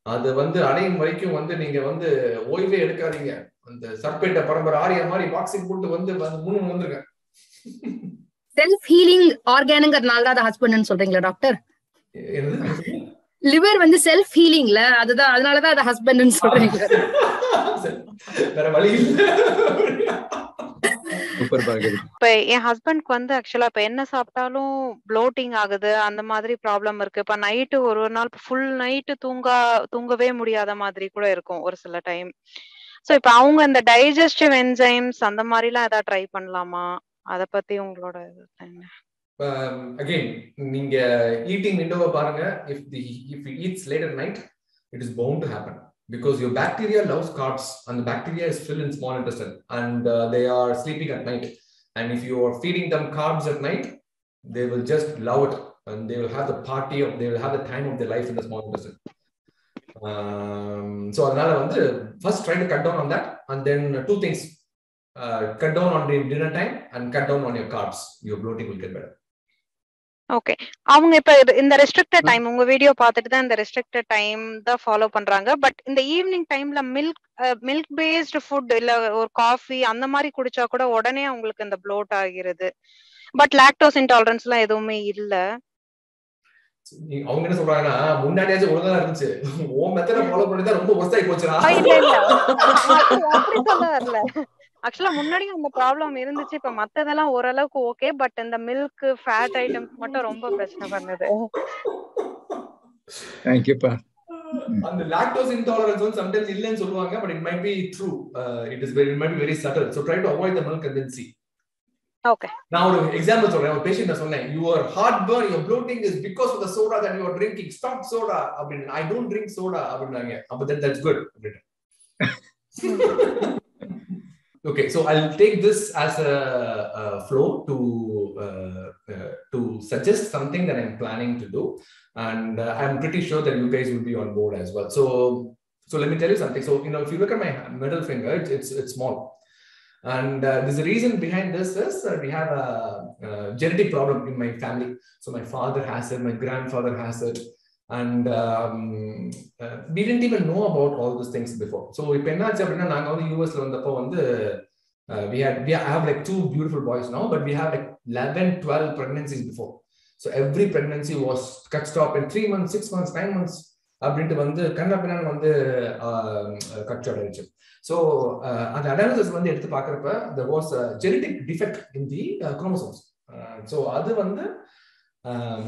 அது வந்து அடையும் வரைக்கும் வந்து நீங்க வந்து ஓய்வே எடுக்காதீங்க. அந்த சர்பேட்ட பரம்பரை ஆரிய மாதிரி பாக்ஸிங் போட்டு வந்து மூணு வந்துருங்க செல்ஃப் ஹீலிங் ஆர்கானுங்கிறதுனால தான் ஹஸ்பண்ட்னு சொல்றீங்களா டாக்டர் லிவர் வந்து செல்ஃப் ஹீலிங்ல அதுதான் அதனாலதான் அது ஹஸ்பண்ட்னு சொல்றீங்க. வேற வழி இப்ப என் ஹஸ்பண்ட்க்கு வந்து ஆக்சுவலா இப்ப என்ன சாப்பிட்டாலும் ப்ளோட்டிங் ஆகுது அந்த மாதிரி ப்ராப்ளம் இருக்கு. இப்ப நைட்டு ஒரு ஒரு நாள் ஃபுல் நைட்டு தூங்கா தூங்கவே முடியாத மாதிரி கூட இருக்கும் ஒரு சில டைம் சோ இப்ப அவங்க இந்த டைஜஸ்டிவ் என்சைம்ஸ் அந்த மாதிரி எல்லாம் ஏதாவது ட்ரை பண்ணலாமா? அத பத்தி உங்களோட அகைன் நீங்க ஈட்டிங் விண்டோவை பாருங்க. If the if eats late at night it is bound to happen because your bacteria loves carbs and the bacteria is filled in small intestine and uh, they are sleeping at night. And if you are feeding them carbs at night, they will just love it and they will have the party of, they will have the time of their life in the small intestine. Um, so another first try to cut down on that and then two things uh, cut down on the dinner time and cut down on your carbs. Your bloating will get better. Okay அவங்க இப்ப இந்த restricted time உங்க video பார்த்துட்டு தான் இந்த restricted time தான் follow பண்றாங்க. But இந்த ஈவினிங் டைம்ல மில்க் மில்க் பேஸ்டு ஃபுட் இல்ல ஒரு காஃபி அந்த மாதிரி குடிச்சா கூட உடனே அவங்களுக்கு இந்த ப்ளோட் ஆகிறது. பட் லாக்டோஸ் இன்டாலரன்ஸ் எல்லாம் எதுவுமே இல்ல. அவங்க என்ன சொல்றாங்கன்னா முன்னாடியாச்சும் ஒழுங்கா இருந்துச்சு. ஓ மெத்தட ஃபாலோ பண்ணி தான் ரொம்ப ஒஸ்டாகி போச்சுடா. இல்ல இல்ல. அப்படி சொல்ல வரல. ஆக்சுவலா முன்னாடி அந்த ப்ராப்ளம் இருந்துச்சு. இப்ப மத்ததெல்லாம் ஓரளவுக்கு ஓகே பட் இந்த மில்க் ஃபேட் ஐட்டம்ஸ் மட்டும் ரொம்ப பிரச்சனை பண்ணுது. தேங்க் யூ பா அந்த லாக்டோஸ் இன்டாலரன்ஸ் வந்து சம்டைம்ஸ் இல்லன்னு சொல்லுவாங்க but it might be true it is very it might be very subtle so try to avoid the milk and then see okay நான் ஒரு எக்ஸாம்பிள் சொல்றேன் ஒரு பேஷண்ட் சொன்னேன் your heartburn your bloating is because of the soda that you are drinking stop soda அப்படின்னு I don't drink soda அப்படின்னாங்க. அப்ப then that's good அப்படின்னு okay so i'll take this as a, a flow to uh, uh, to suggest something that i'm planning to do and uh, i'm pretty sure that you guys will be on board as well so So let me tell you something. So you know, if you look at my middle finger, it's it's, it's small, and uh, there's a reason behind this is we have a, a genetic problem in my family. So my father has it, my grandfather has it, and we didn't even know about all this things before so இப்போ என்னாச்சு அப்படின்னா நாங்கள் வந்து யூஎஸ்ல வந்தப்போ வந்து we we have like two beautiful boys no but we have like eleven twelve pregnancies before so every pregnancy was cut stop in three months six months nine months அப்படின்ட்டு வந்து கண்ணா பின்னான்னு வந்து கட்சி அடைஞ்சு ஸோ அந்த அனாலிசிஸ் வந்து எடுத்து பார்க்குறப்ப the was genetic defect in the chromosomes so அது வந்து um,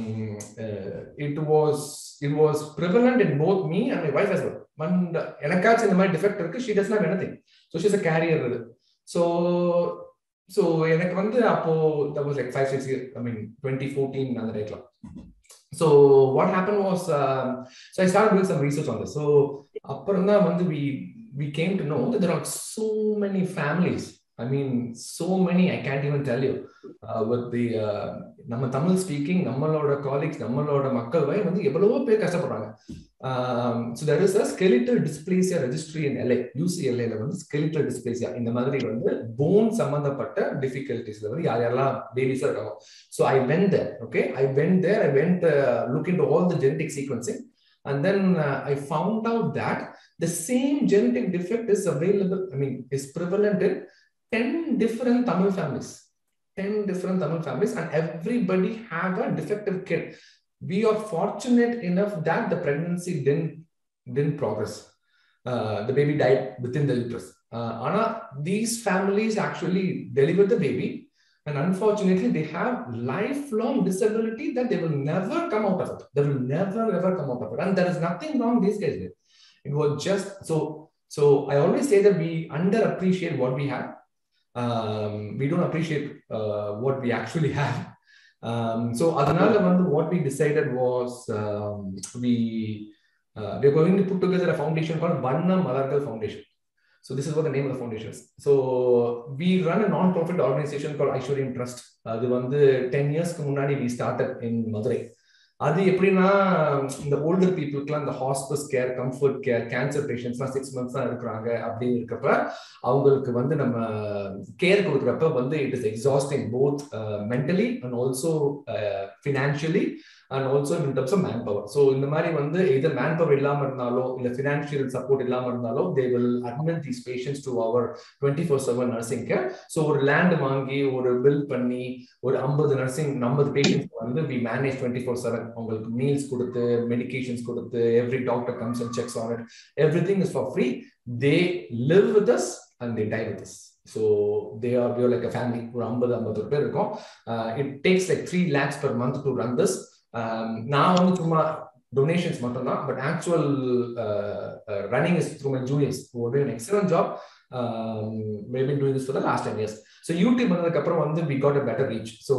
uh, it was it was prevalent in both me and my wife as well. And எனக்காச்சும் இந்த மாதிரி டிஃபெக்ட் இருக்கு she does not anything so she's a carrier இது. So so எனக்கு வந்து அப்போ that was like five six year I mean twenty fourteen அந்த டேட்லாம் so what happen was so I start doing some research on so அப்புறம் தான் வந்து we we came to know there are so many families I mean so many I can't even tell you with the நம்ம Tamil speaking நம்மளோட college நம்மளோட மக்கள் வந்து எவ்வளவோ பேர் கஷ்டப்படுறாங்க. So there is a skeletal dysplasia registry in LA யூசிஎல்ஏல வந்து skeletal dysplasia இந்த மாதிரி வந்து போன் சம்பந்தப்பட்ட டிஃபிகல்டிஸ்ல வந்து யார் யாரெல்லாம் பேபிஸா இருக்காங்க so I went there okay I went there I went look into all the genetic sequencing and then uh, I found out that the same genetic defect is available, I mean, is prevalent in 10 different Tamil families. 10 different Tamil families, and everybody have a defective kid. We are fortunate enough that the pregnancy didn't, didn't progress. Uh, the baby died within the uterus. Uh, Anna, these families actually delivered the baby, and unfortunately, they have lifelong disability that they will never come out of it. They will never, ever come out of it. And there is nothing wrong these days. It was just so. So I always say that we underappreciate what we have Um, we don't appreciate uh, what we actually have. Um, so Adanala what we decided was um, we uh, we're going to put together a foundation called Vanna Malarkal Foundation. So this is what the name of the foundation is. So we run a non-profit organization called Aishwaryam Trust. அது வந்து ten இயர்ஸ்க்கு முன்னாடி we started in Madurai அது எப்படின்னா இந்த older பீப்புளுக்குலாம் இந்த hospice care comfort care cancer பேஷண்ட்ஸ்லாம் six months தான் இருக்கிறாங்க அப்படின்னு இருக்கப்ப அவங்களுக்கு வந்து நம்ம கேர் கொடுக்குறப்ப வந்து it is exhausting both mentally and also financially and also in terms of manpower so இந்த மாதிரி வந்து இது மேன் பவர் இல்லாம இருந்தாலோ இல்ல ஃபினான்ஷியல் சப்போர்ட் இல்லாம இருந்தாலோ they will admit these patients to our twenty four seven nursing care so ஒரு லேண்ட் வாங்கி ஒரு பில் பண்ணி ஒரு ஐம்பது நர்சிங் ஐம்பது பேஷண்ட்ஸ் வந்து we manage twenty four seven உங்களுக்கு மீல்ஸ் கொடுத்து மெடிகேஷன்ஸ் கொடுத்து every doctor comes and checks on it everything is for free they live with us and they die with us so they are like a family ஒரு ஐம்பது ஐம்பது பேர் இருக்கும். It takes like three lakhs per month to run this நான் வந்து சும்மா donations மட்டும்தான் but actual running is through my juniors an excellent job um, we've been doing this for the last 10 years so youtube வந்ததுக்கு அப்புறம் வந்து we got a better reach so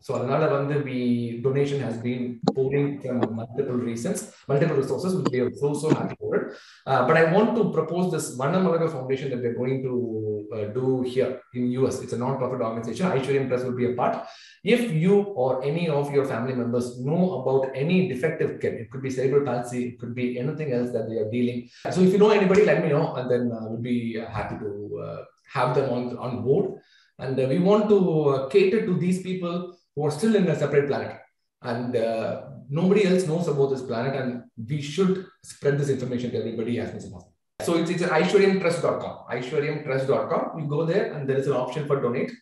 so அதனால வந்து we donation has been pouring from multiple reasons multiple resources which we are so so happy for it uh, but i want to propose this Vanamalaga uh, do here in us it's a non-profit organization aishwaryam trust will be a part if you or any of your family members know about any defective kid, it could be cerebral palsy, it could be anything else that they are dealing. So if you know anybody, let me know, and then uh, we'll be happy to uh, have them on, on board. And uh, we want to uh, cater to these people who are still in a separate planet. And uh, nobody else knows about this planet, and we should spread this information to everybody as much as possible. So it's, it's aishwaryamtrust.com, aishwaryamtrust.com. You go there and there is an option for donate.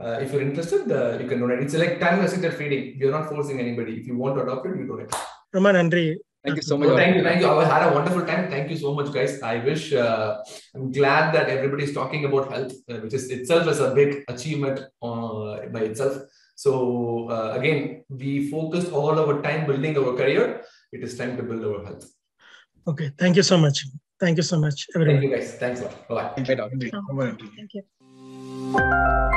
Uh, if you're interested, uh, you can donate. It's like time assisted feeding. We are not forcing anybody. If you want to adopt it, you donate. Roman Andre. Thank you so much. Thank you. Thank you. I had a wonderful time. Thank you so much, guys. I wish uh, I'm glad that everybody is talking about health, uh, which is itself is a big achievement uh, by itself. So uh, again, we focus all our time building our career. It is time to build our health. Okay. Thank you so much. Thank you so much, everyone. Thank you guys. Thanks a lot. Bye. Thank Bye. Thank you.